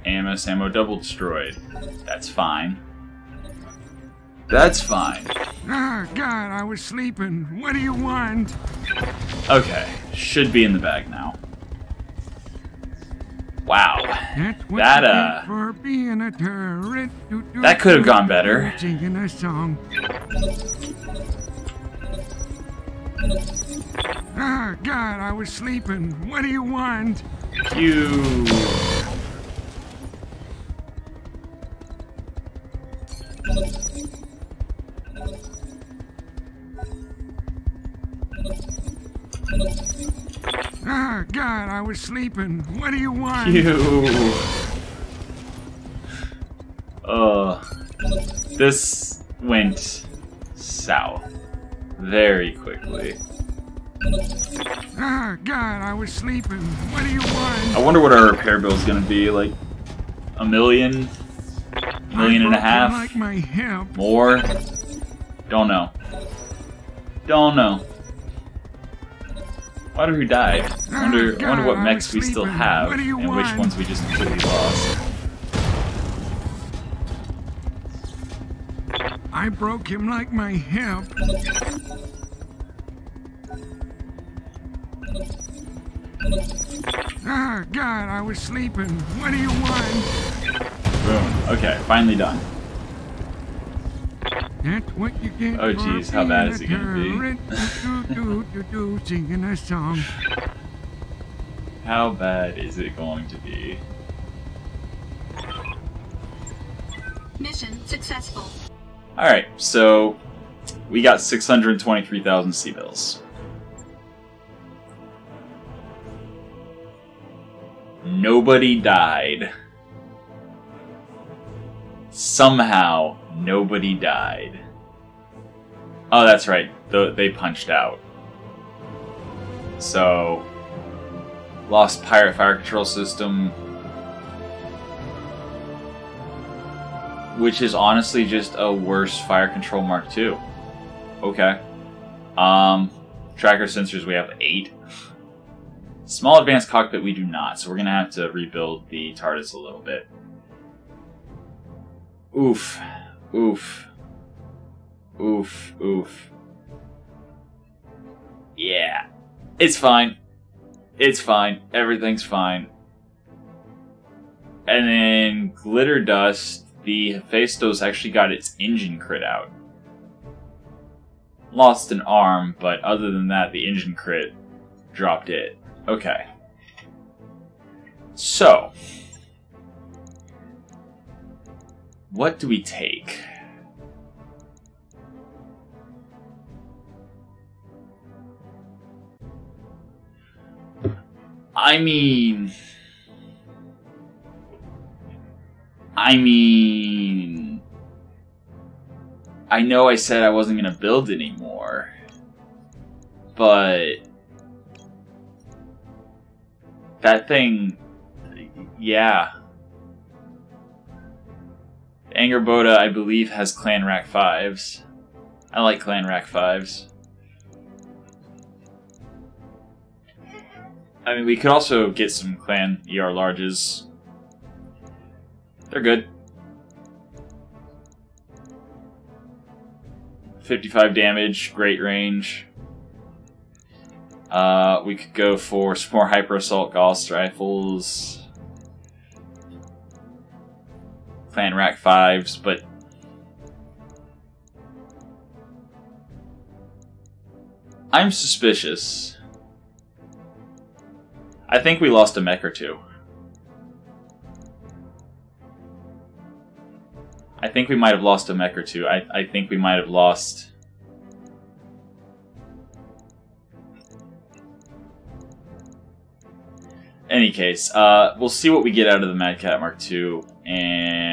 AMS ammo double destroyed. That's fine. That's fine. Ah, God, I was sleeping. What do you want? Okay. should be in the bag now. Wow. That's what That, uh, for being a turret. Do, do, that could have gone better. Singing a song. Ah, God, I was sleeping. What do you want? You. Ah, God, I was sleeping. What do you want? You. Uh, this went south very quickly. Ah, God, I was sleeping. What do you want? I wonder what our repair bill is going to be. Like a million, million a broke you half, Like more. Don't know. Don't know. Wonder who died. I wonder, I wonder what mechs we still have, and which ones we just completely lost. I broke him like my hip. Ah, God, I was sleeping. What do you want? Boom. Okay, finally done. That's what you get Oh, for jeez, how bad is it gonna be? Do, do, do, do, singing a song. How bad is it going to be? Mission successful. Alright, so we got 623,000 C bills. Nobody died. Somehow, nobody died. Oh, that's right. th- They punched out. So, lost pirate fire control system, which is honestly just a worse fire control Mark II. Okay. Um, tracker sensors we have eight. Small advanced cockpit we do not, so we're gonna have to rebuild the TARDIS a little bit. Oof, oof, oof, oof. Yeah, it's fine. It's fine. Everything's fine. And then glitter dust the Hephaestos actually got its engine crit out. Lost an arm, but other than that, the engine crit dropped it. Okay. So, what do we take? I mean, I mean, I know I said I wasn't going to build anymore, but that thing, yeah. Angerboda, I believe, has Clan RAC 5s. I like Clan RAC 5s. I mean, we could also get some Clan ER Larges. They're good. 55 damage, great range. Uh, we could go for some more Hyper Assault Gauss rifles. Clan RAC 5s, but. I'm suspicious. I think we lost a mech or two. I think we might have lost a mech or two. I, I think we might have lost. Any case, uh, we'll see what we get out of the Mad Cat Mark II, and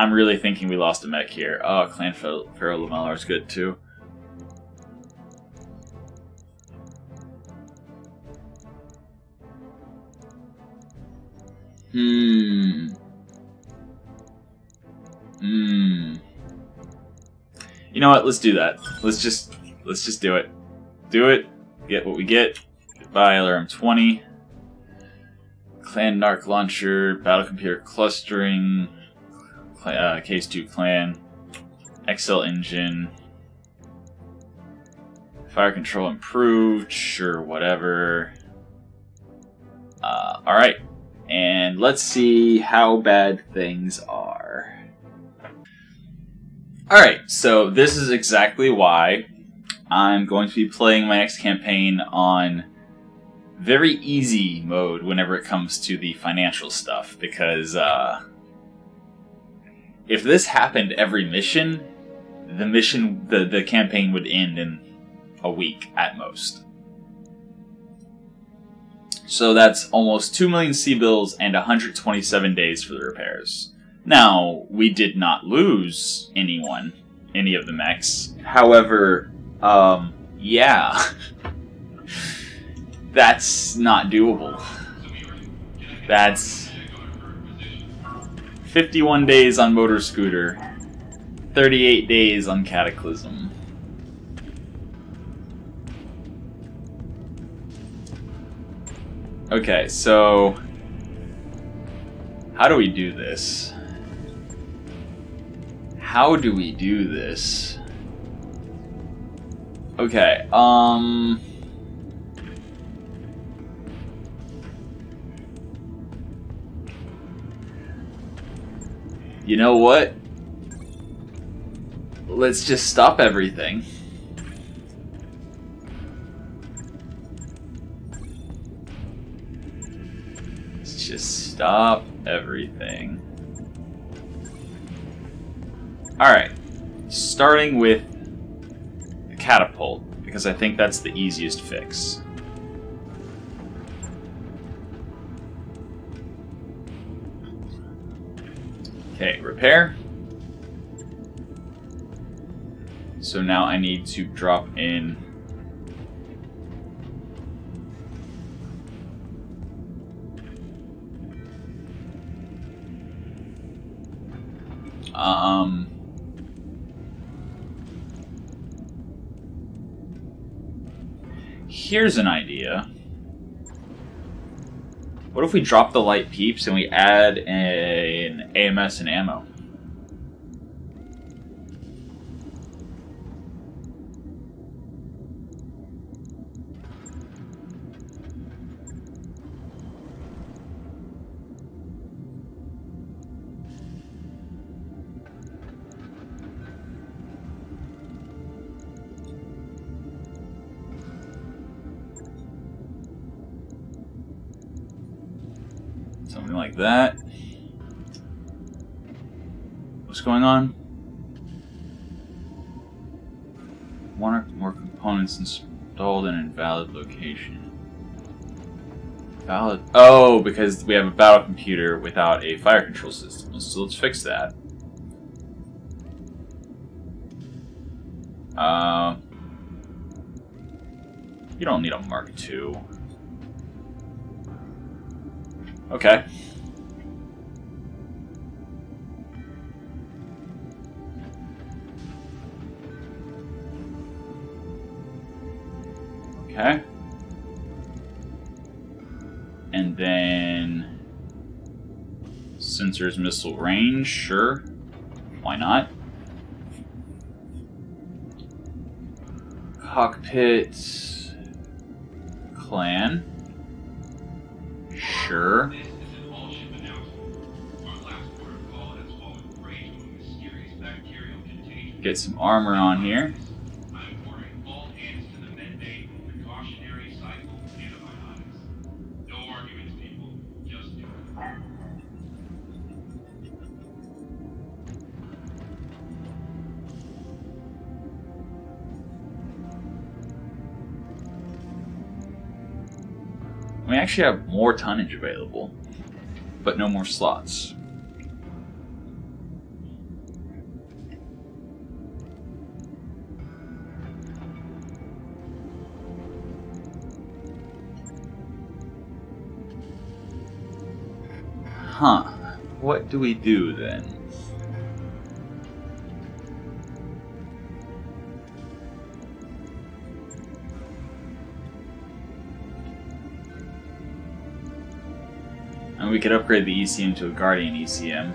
I'm really thinking we lost a mech here. Oh, Clan Ferro Lamellor is good too. Hmm. Hmm. You know what? Let's do that. Let's just let's just do it. Do it. Get what we get. Goodbye, LRM twenty. Clan Narc Launcher, Battle Computer Clustering, Cl- uh, Case 2 Clan. XL engine. Fire control improved. Sure, whatever. Uh, Alright. And let's see how bad things are. Alright, so this is exactly why I'm going to be playing my next campaign on very easy mode whenever it comes to the financial stuff, because uh, if this happened every mission, the mission, the, the campaign would end in a week at most. So that's almost 2 million C-Bills and 127 days for the repairs. Now, we did not lose anyone, any of the mechs. However, um, yeah. (laughs) That's not doable. That's 51 days on Motor Scooter, 38 days on Cataclysm. Okay, so how do we do this? How do we do this? Okay, um You know what? Let's just stop everything. Let's just stop everything. Alright. Starting with the catapult, because I think that's the easiest fix. Okay, repair. So now I need to drop in Um Here's an idea. What if we drop the light peeps and we add AMS and ammo? Something like that. On? One or more components installed in an invalid location. Valid. Oh, because we have a battle computer without a fire control system. So let's fix that. Uh, you don't need a Mark II. Okay. Okay. Sensors missile range, sure. Why not? Cockpit clan. Sure. Get some armor on here. Actually have more tonnage available, but no more slots. Huh. What do we do then? we could upgrade the ECM to a Guardian ECM.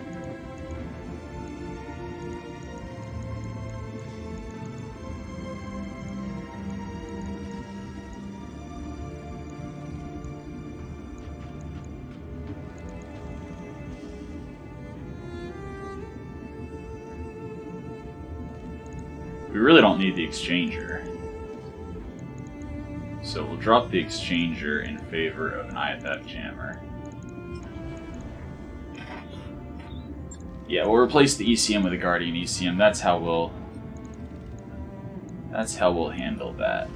We really don't need the exchanger. So we'll drop the exchanger in favor of an IFF jammer. Yeah, we'll replace the ECM with a Guardian ECM. That's how we'll that's how we'll handle that.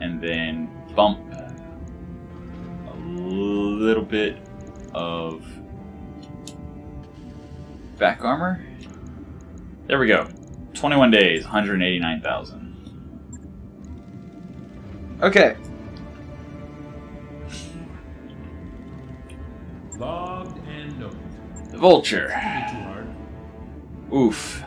And then bump a little bit of back armor. There we go. 21 days, 189,000. Okay. Logged and noted. Vulture. Oof.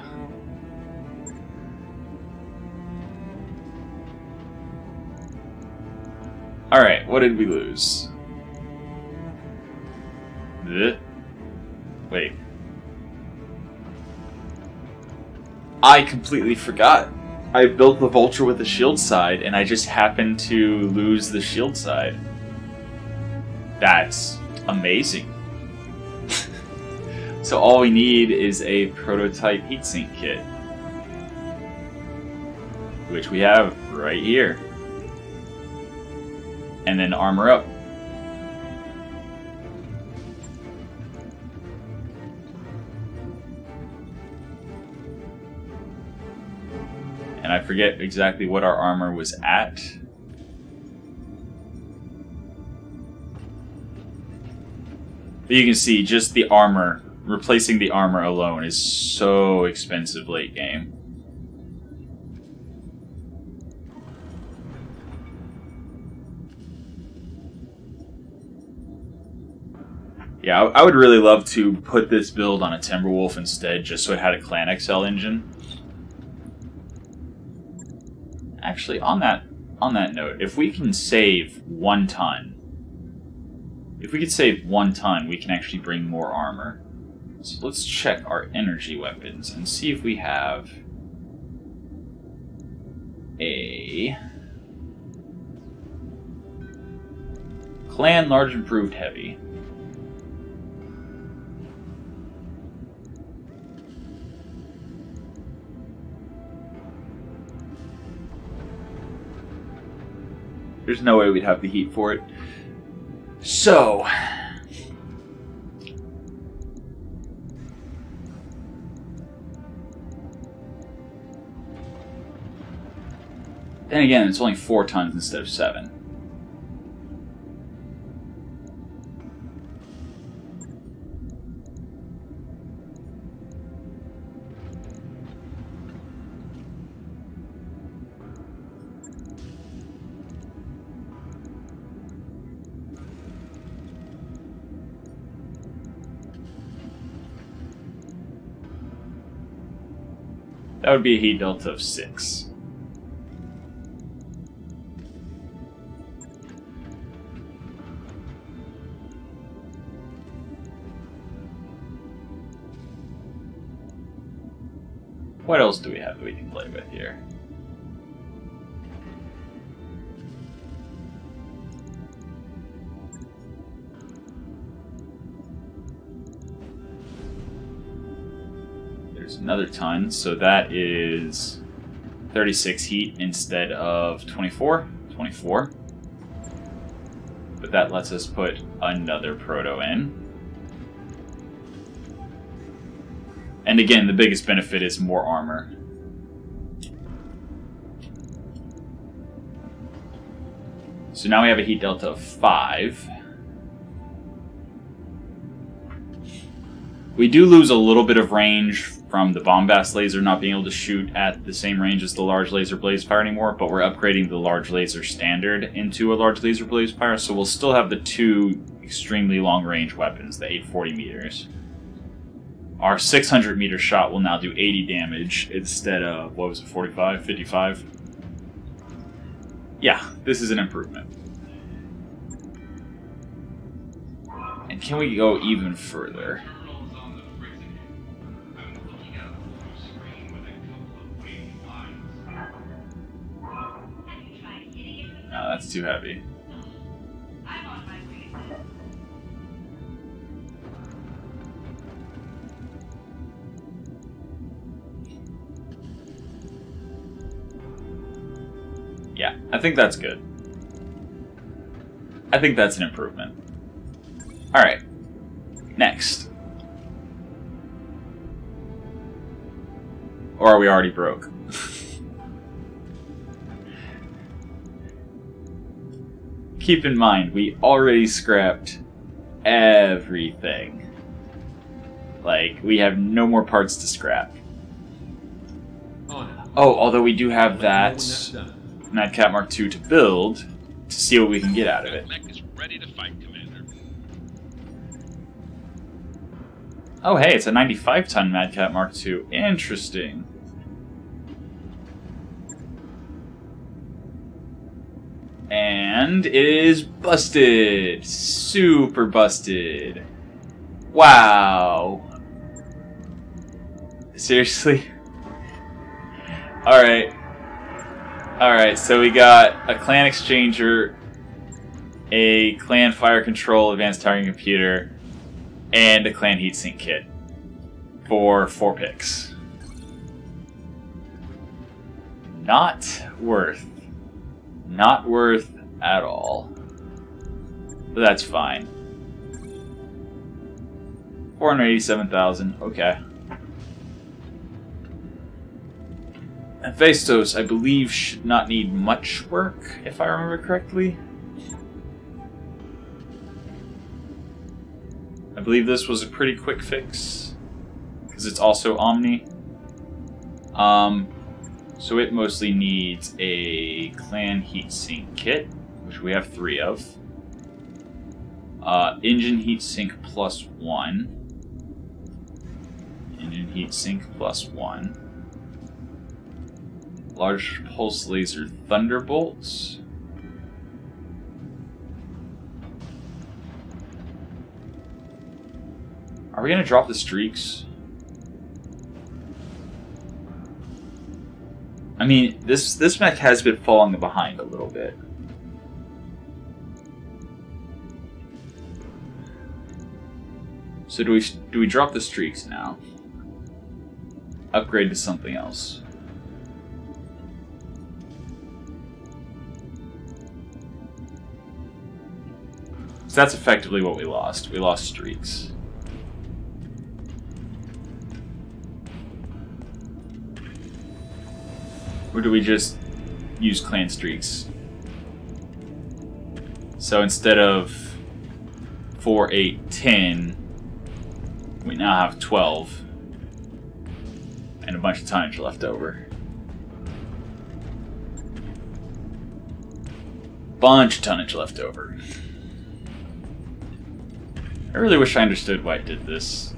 Alright, what did we lose? Blech. Wait. I completely forgot. I built the vulture with the shield side, and I just happened to lose the shield side. That's amazing. So all we need is a prototype heatsink kit. Which we have right here. And then armor up. And I forget exactly what our armor was at. But you can see just the armor, replacing the armor alone is so expensive late game. Yeah, I would really love to put this build on a Timberwolf instead, just so it had a Clan XL engine. Actually, on that on that note, if we can save one ton, if we could save one ton, we can actually bring more armor. So let's check our energy weapons and see if we have a clan large improved heavy. There's no way we'd have the heat for it. So. Then again, it's only four tons instead of seven. That would be a heat delta of six. What else do we have that we can play with here? There's another ton, so that is 36 heat instead of 24. 24. But that lets us put another proto in. And again, the biggest benefit is more armor. So now we have a heat delta of 5. We do lose a little bit of range from the bombast laser not being able to shoot at the same range as the large laser blaze fire anymore, but we're upgrading the large laser standard into a large laser blaze fire, so we'll still have the two extremely long range weapons, the 840 meters. Our 600 meter shot will now do 80 damage instead of, what was it, 45, 55? Yeah, this is an improvement. And can we go even further? No, that's too heavy. I think that's good. I think that's an improvement. Alright. Next. Or are we already broke? (laughs) Keep in mind, we already scrapped everything. Like, we have no more parts to scrap. It. Oh, although we do have Let me know when that Madcat Mark II to build to see what we can get out of it. Mech is ready to fight, Commander. Oh, hey, it's a 95 ton Madcat Mark II. Interesting. And it is busted. Super busted. Wow. Seriously? (laughs) Alright. Alright, so we got a clan exchanger, a clan fire control advanced targeting computer, and a clan heatsink kit for four picks. Not worth. Not worth at all. But that's fine. 487,000, okay. Hephaestus, I believe, should not need much work, if I remember correctly. I believe this was a pretty quick fix because it's also Omni. Um, so it mostly needs a clan heatsink kit, which we have three of. Uh, engine heatsink plus one. Engine heatsink plus one. Large pulse laser thunderbolts. Are we gonna drop the streaks? I mean, this this mech has been falling behind a little bit. So do we do we drop the streaks now? Upgrade to something else. That's effectively what we lost. We lost streaks. Or do we just use clan streaks? So instead of 4, 8, 10, we now have 12. And a bunch of tonnage left over. Bunch of tonnage left over. I really wish I understood why it did this.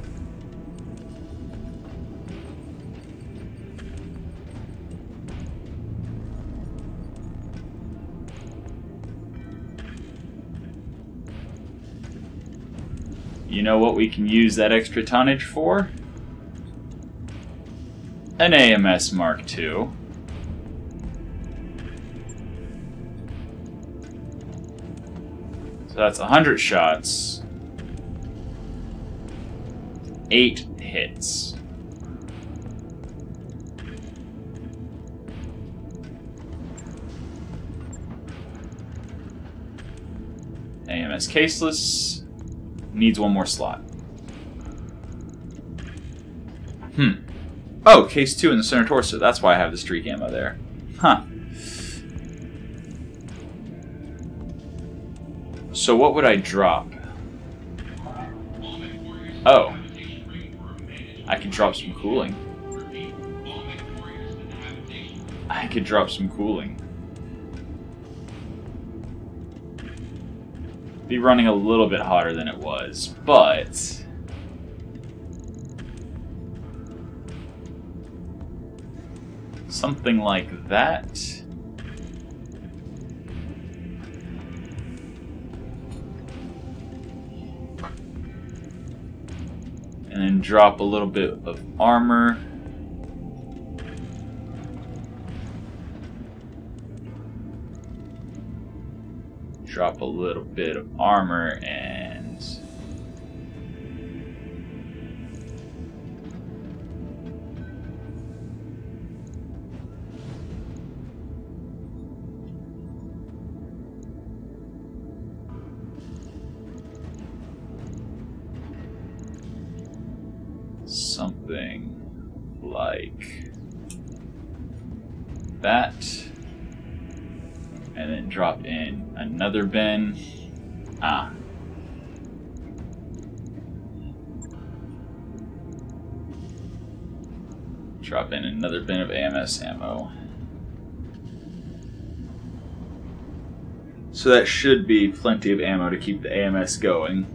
You know what we can use that extra tonnage for? An AMS Mark II. So that's 100 shots. 8 hits. AMS caseless needs one more slot. Hmm. Oh, case 2 in the center torso. That's why I have the streak ammo there. Huh. So what would I drop? I could drop some cooling. I could drop some cooling. Be running a little bit hotter than it was, but something like that. Drop a little bit of armor. Drop a little bit of armor and another bin. Ah. Drop in another bin of AMS ammo. So that should be plenty of ammo to keep the AMS going.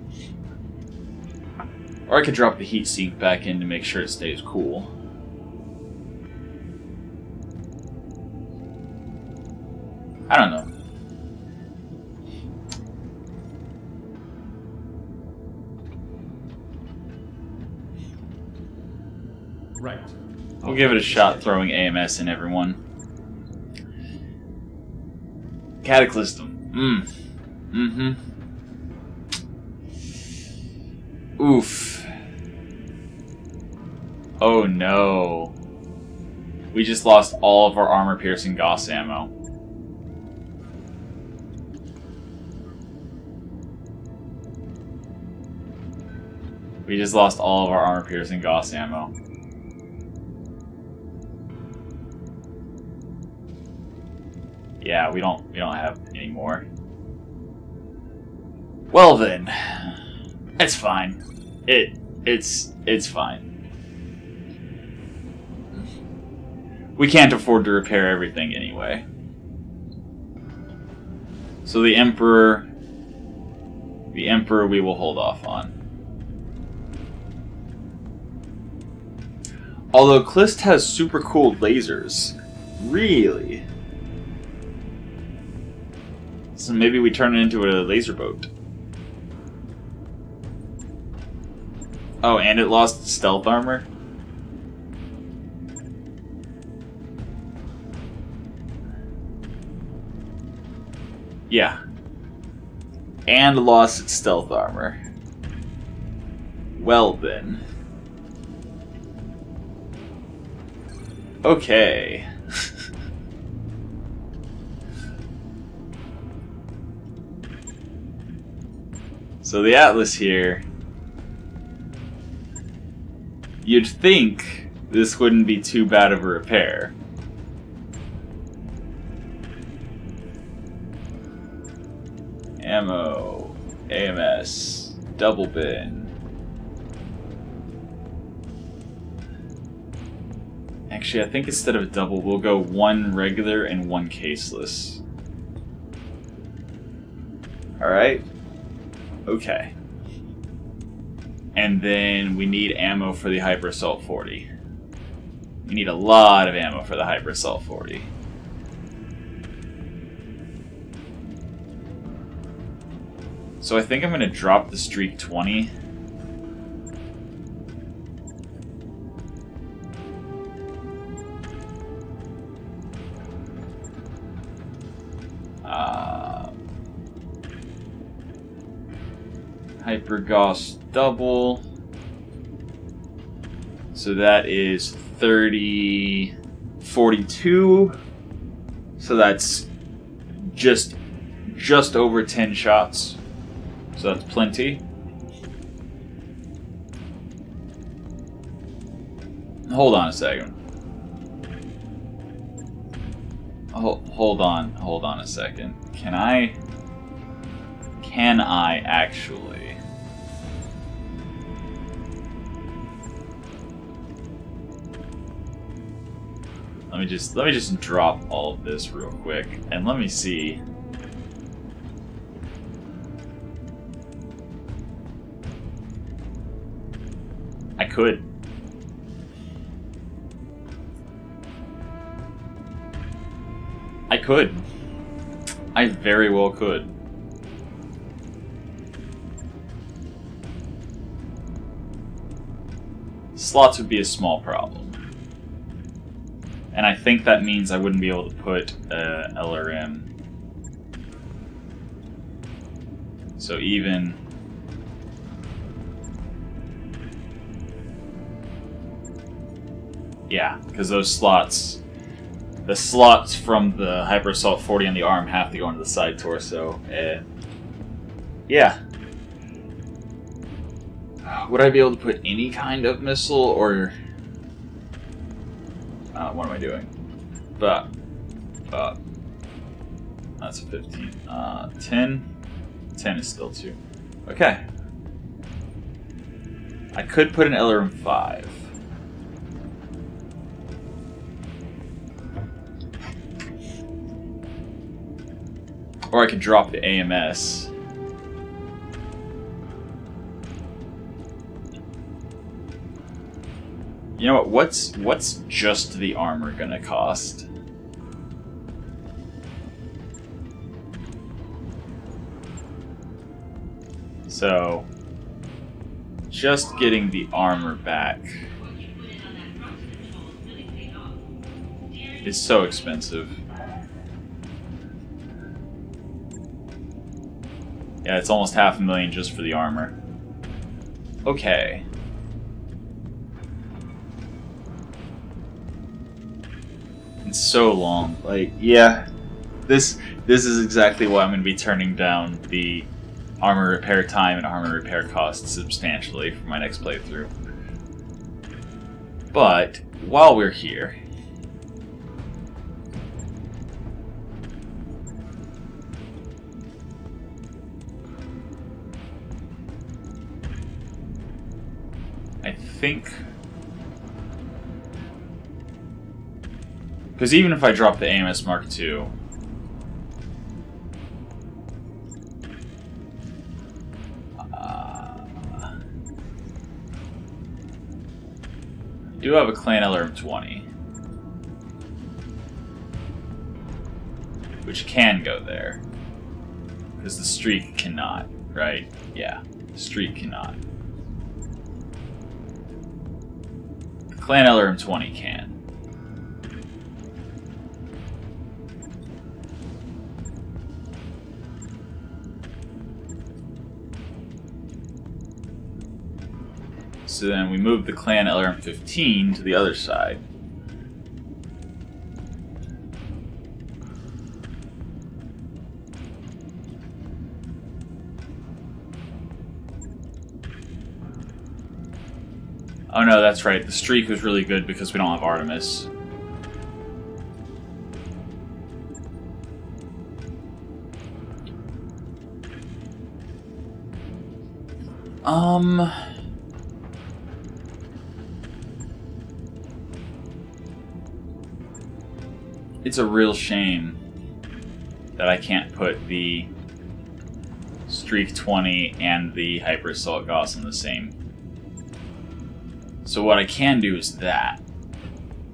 Or I could drop the heat sink back in to make sure it stays cool. We'll give it a shot throwing AMS in everyone. Cataclysm. Mm. Mm-hmm. Oof. Oh no. We just lost all of our armor piercing Gauss ammo. We just lost all of our armor piercing Gauss ammo. Yeah, we don't we don't have any more. Well then, it's fine. It it's it's fine. We can't afford to repair everything anyway. So the Emperor the Emperor we will hold off on. Although Klist has super cool lasers. Really? So maybe we turn it into a laser boat. Oh, and it lost stealth armor? Yeah. And lost its stealth armor. Well then. Okay. So the Atlas here. You'd think this wouldn't be too bad of a repair. Ammo, AMS, double bin. Actually, I think instead of a double, we'll go one regular and one caseless. Alright. Okay. And then we need ammo for the Hyper Assault 40. We need a lot of ammo for the Hyper Assault 40. So I think I'm going to drop the Streak 20. Gauss double. So that is 30, 42. So that's just just over 10 shots. So that's plenty. Hold on a second. Hold, hold on, hold on a second. Can I... Can I actually... me just, let me just drop all of this real quick, and let me see... I could. I could. I very well could. Slots would be a small problem. I think that means I wouldn't be able to put uh, LRM. So even... Yeah, because those slots the slots from the Hyper Assault 40 on the arm have to go into the side torso. Uh, yeah. would I be able to put any kind of missile or I doing? But but, that's a 15. Uh, 10. 10 is still 2. Okay. I could put an LRM 5. Or I could drop the AMS. You know what? What's what's just the armor gonna cost? So, just getting the armor back is so expensive. Yeah, it's almost half a million just for the armor. Okay. So long. Like, yeah. This this is exactly why I'm going to be turning down the armor repair time and armor repair costs substantially for my next playthrough. But while we're here, I think because even if I drop the AMS Mark II, uh, I do have a Clan LRM 20. Which can go there. Because the streak cannot, right? Yeah, the streak cannot. Clan LRM 20 can. So then we move the clan LRM-15 to the other side. Oh no, that's right. The streak was really good because we don't have Artemis. Um... it's a real shame that I can't put the Streak 20 and the Hyper Assault Gauss in the same. So what I can do is that.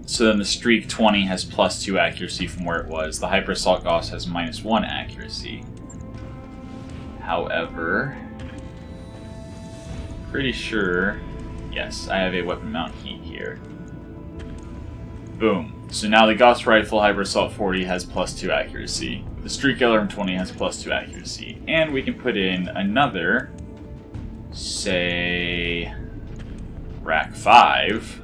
So then the Streak 20 has plus 2 accuracy from where it was. The Hyper Assault Gauss has minus 1 accuracy. However, pretty sure, yes, I have a weapon mount heat here. Boom. So now the Gauss Rifle Hyper Assault 40 has plus 2 accuracy. The Streak LRM 20 has plus 2 accuracy. And we can put in another, say, RAC 5.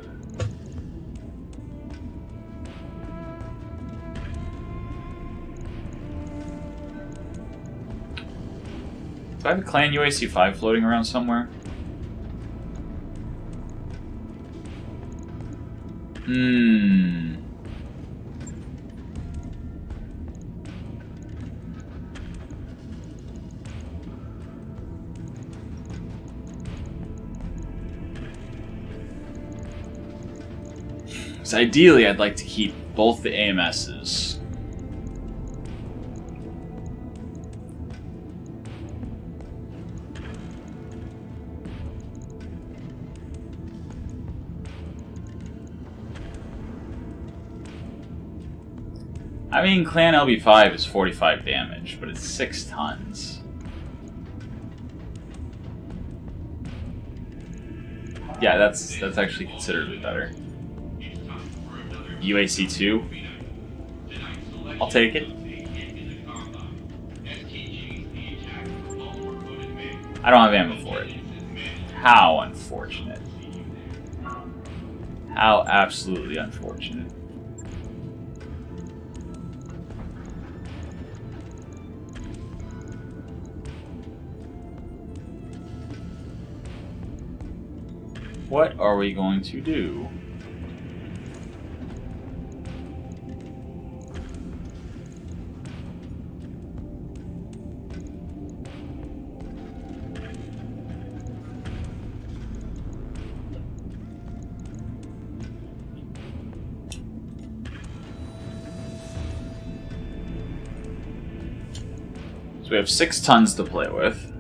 Do I have a Clan UAC 5 floating around somewhere? Hmm. So ideally, I'd like to keep both the AMSs. I mean, Clan LB5 is 45 damage, but it's 6 tons. Yeah, that's that's actually considerably better. UAC 2. I'll take it. I don't have ammo for it. How unfortunate. How absolutely unfortunate. What are we going to do? Have six tons to play with.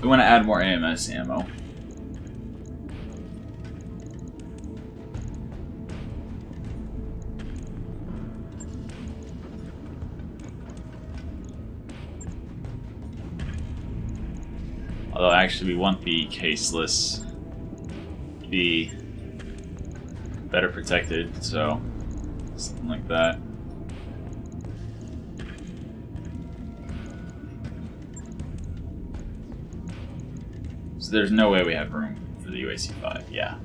We want to add more AMS ammo. Although actually we want the caseless to be better protected, so something like that. There's no way we have room for the UAC-5, yeah.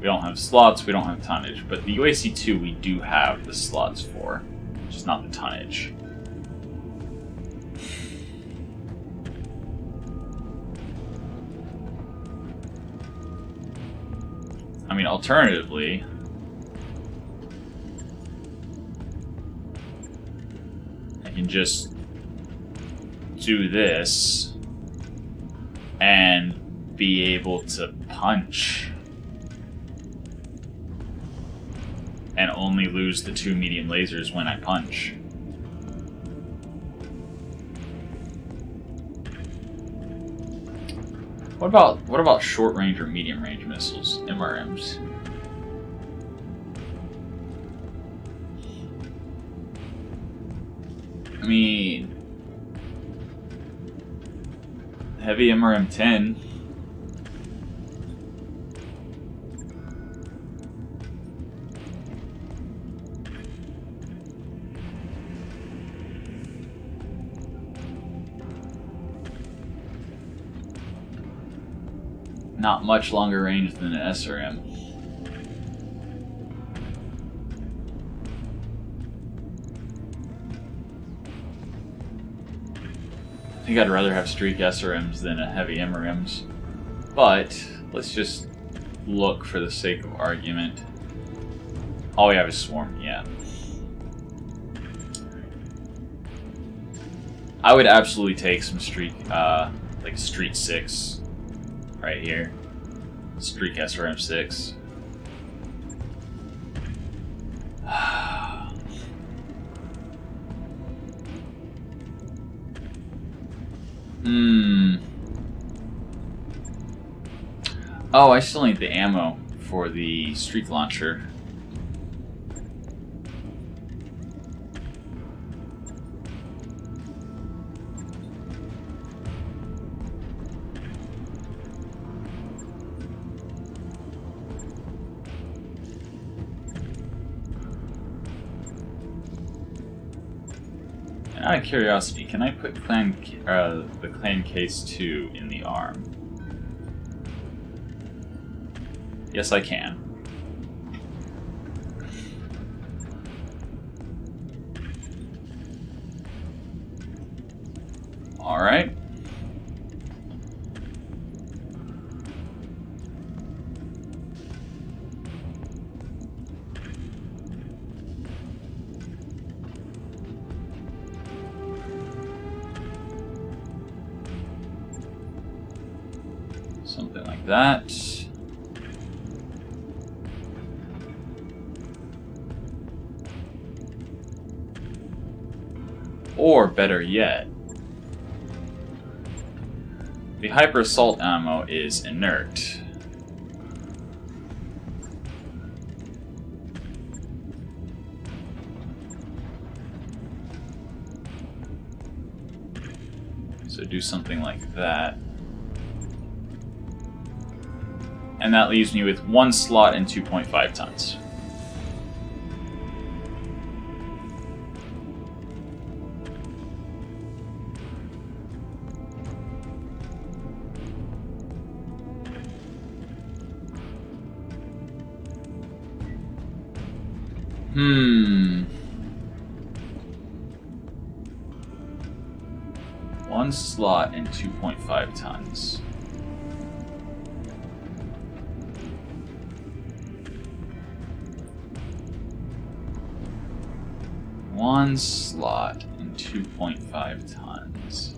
We don't have slots, we don't have tonnage, but the UAC-2 we do have the slots for, just not the tonnage. I mean, alternatively, I can just do this be able to punch and only lose the two medium lasers when I punch. What about what about short range or medium range missiles, MRMs? I mean, heavy MRM 10 not much longer range than an SRM. I think I'd rather have streak SRMs than a heavy MRMs. But let's just look for the sake of argument. All we have is swarm, yeah. I would absolutely take some streak, uh, like streak six right here. Streak SRM six. (sighs) Hmm. Oh, I still need the ammo for the streak launcher. Curiosity, can I put clan uh, the clan case two in the arm? Yes, I can. Better yet, the hyper assault ammo is inert. So do something like that. And that leaves me with one slot and 2.5 tons. One slot and 2.5 tons. One slot and 2.5 tons.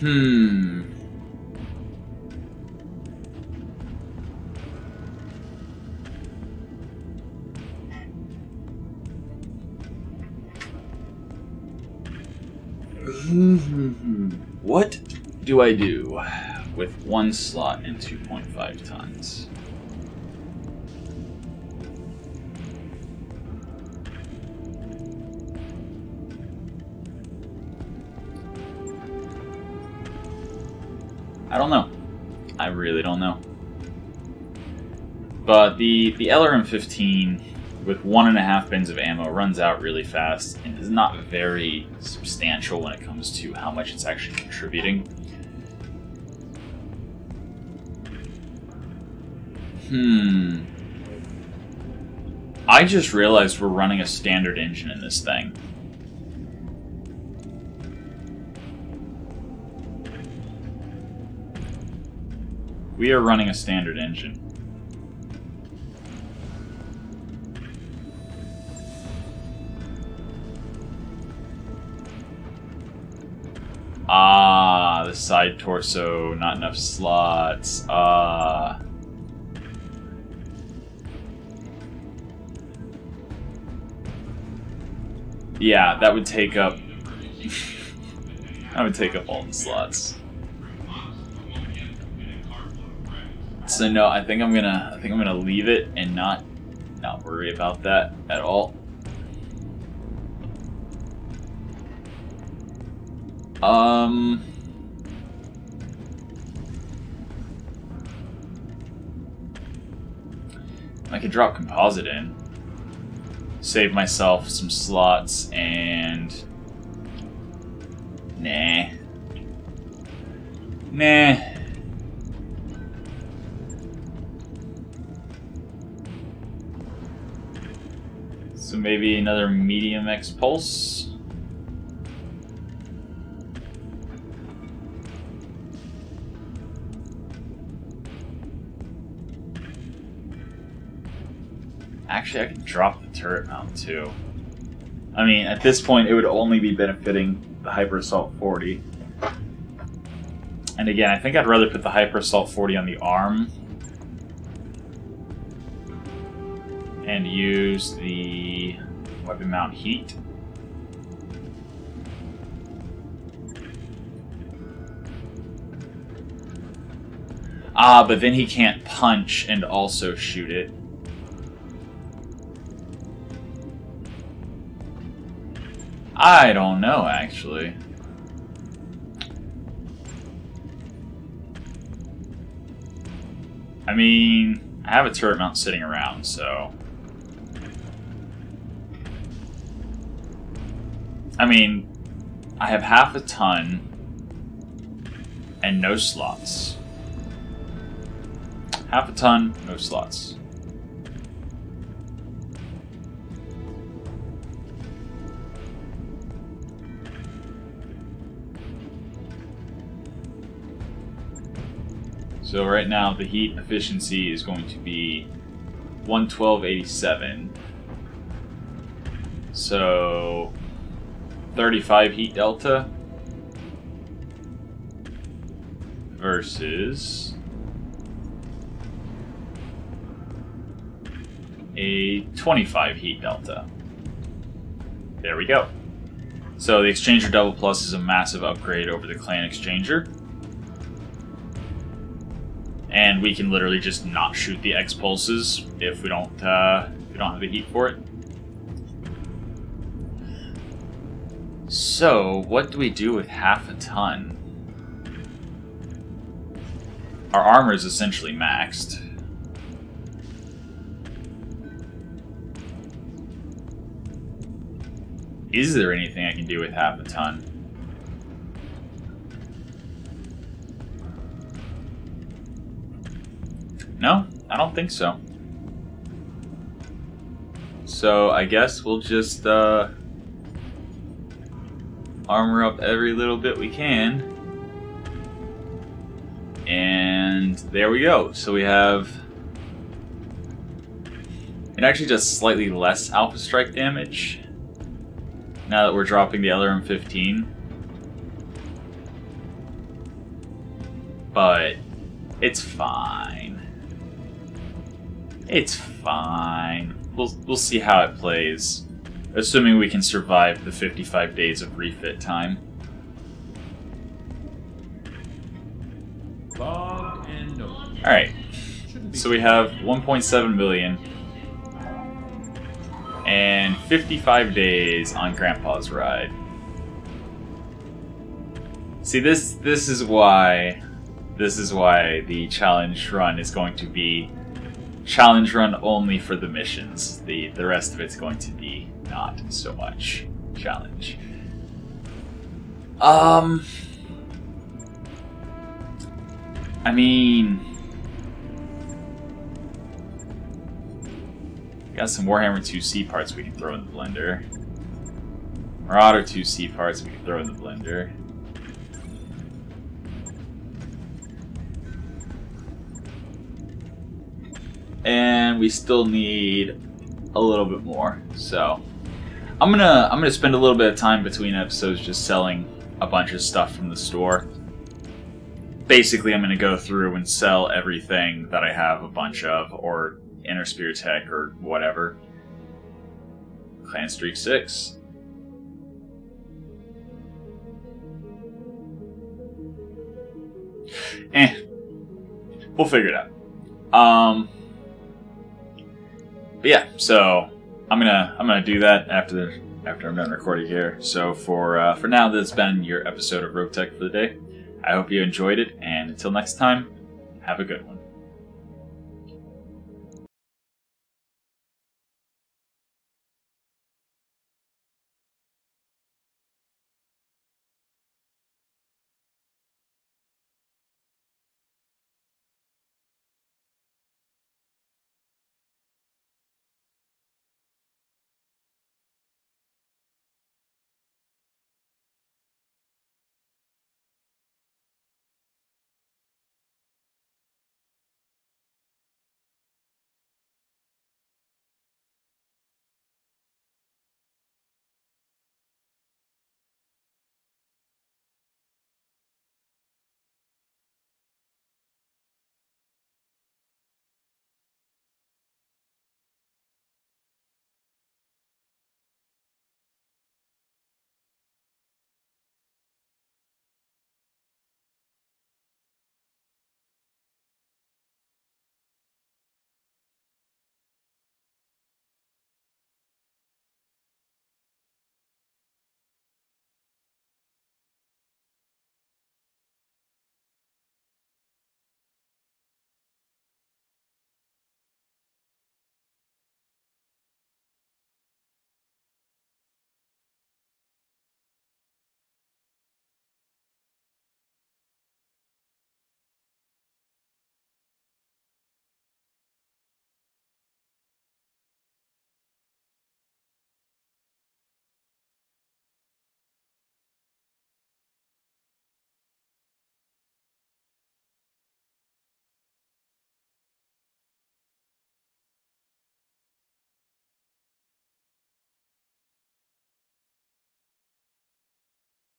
Hmm. What do I do with one slot and 2.5 tons? But the the LRM-15 with one and a half bins of ammo runs out really fast and is not very substantial when it comes to how much it's actually contributing. Hmm. I just realized we're running a standard engine in this thing. We are running a standard engine. Side torso, not enough slots. Ah. Yeah, that would take up. (laughs) that would take up all the slots. So no, I think I'm gonna. I think I'm gonna leave it and not, not worry about that at all. Um. I could drop composite in. Save myself some slots and... Nah. Nah. So maybe another medium X pulse? Actually, I could drop the turret mount too. I mean, at this point, it would only be benefiting the Hyper Assault 40. And again, I think I'd rather put the Hyper Assault 40 on the arm and use the weapon mount heat. Ah, but then he can't punch and also shoot it. I don't know, actually. I mean, I have a turret mount sitting around, so... I mean, I have half a ton and no slots. Half a ton, no slots. So right now the heat efficiency is going to be 112.87. So 35 heat delta versus a 25 heat delta. There we go. So the Exchanger Double Plus is a massive upgrade over the Clan Exchanger. And we can literally just not shoot the X pulses if we don't uh, if we don't have the heat for it. So, what do we do with half a ton? Our armor is essentially maxed. Is there anything I can do with half a ton? No, I don't think so. So I guess we'll just uh, armor up every little bit we can. And there we go. So we have it actually does slightly less Alpha Strike damage now that we're dropping the LRM 15. But it's fine. It's fine. We'll we'll see how it plays, assuming we can survive the 55 days of refit time. Logged and no. All right. So we have 1.7 million and 55 days on Grandpa's ride. See this this is why this is why the challenge run is going to be challenge run only for the missions. The the rest of it's going to be not so much challenge. Um I mean Got some Warhammer 2C parts we can throw in the blender. Marauder 2C parts we can throw in the blender. We still need a little bit more. So I'm gonna I'm gonna spend a little bit of time between episodes just selling a bunch of stuff from the store. Basically, I'm gonna go through and sell everything that I have a bunch of, or Inner Sphere Tech or whatever. Clan Streak 6. Eh. We'll figure it out. Um But yeah, so I'm gonna I'm gonna do that after the after I'm done recording here. So for uh, for now, this has been your episode of Rogue Tech for the day. I hope you enjoyed it, and until next time, have a good one.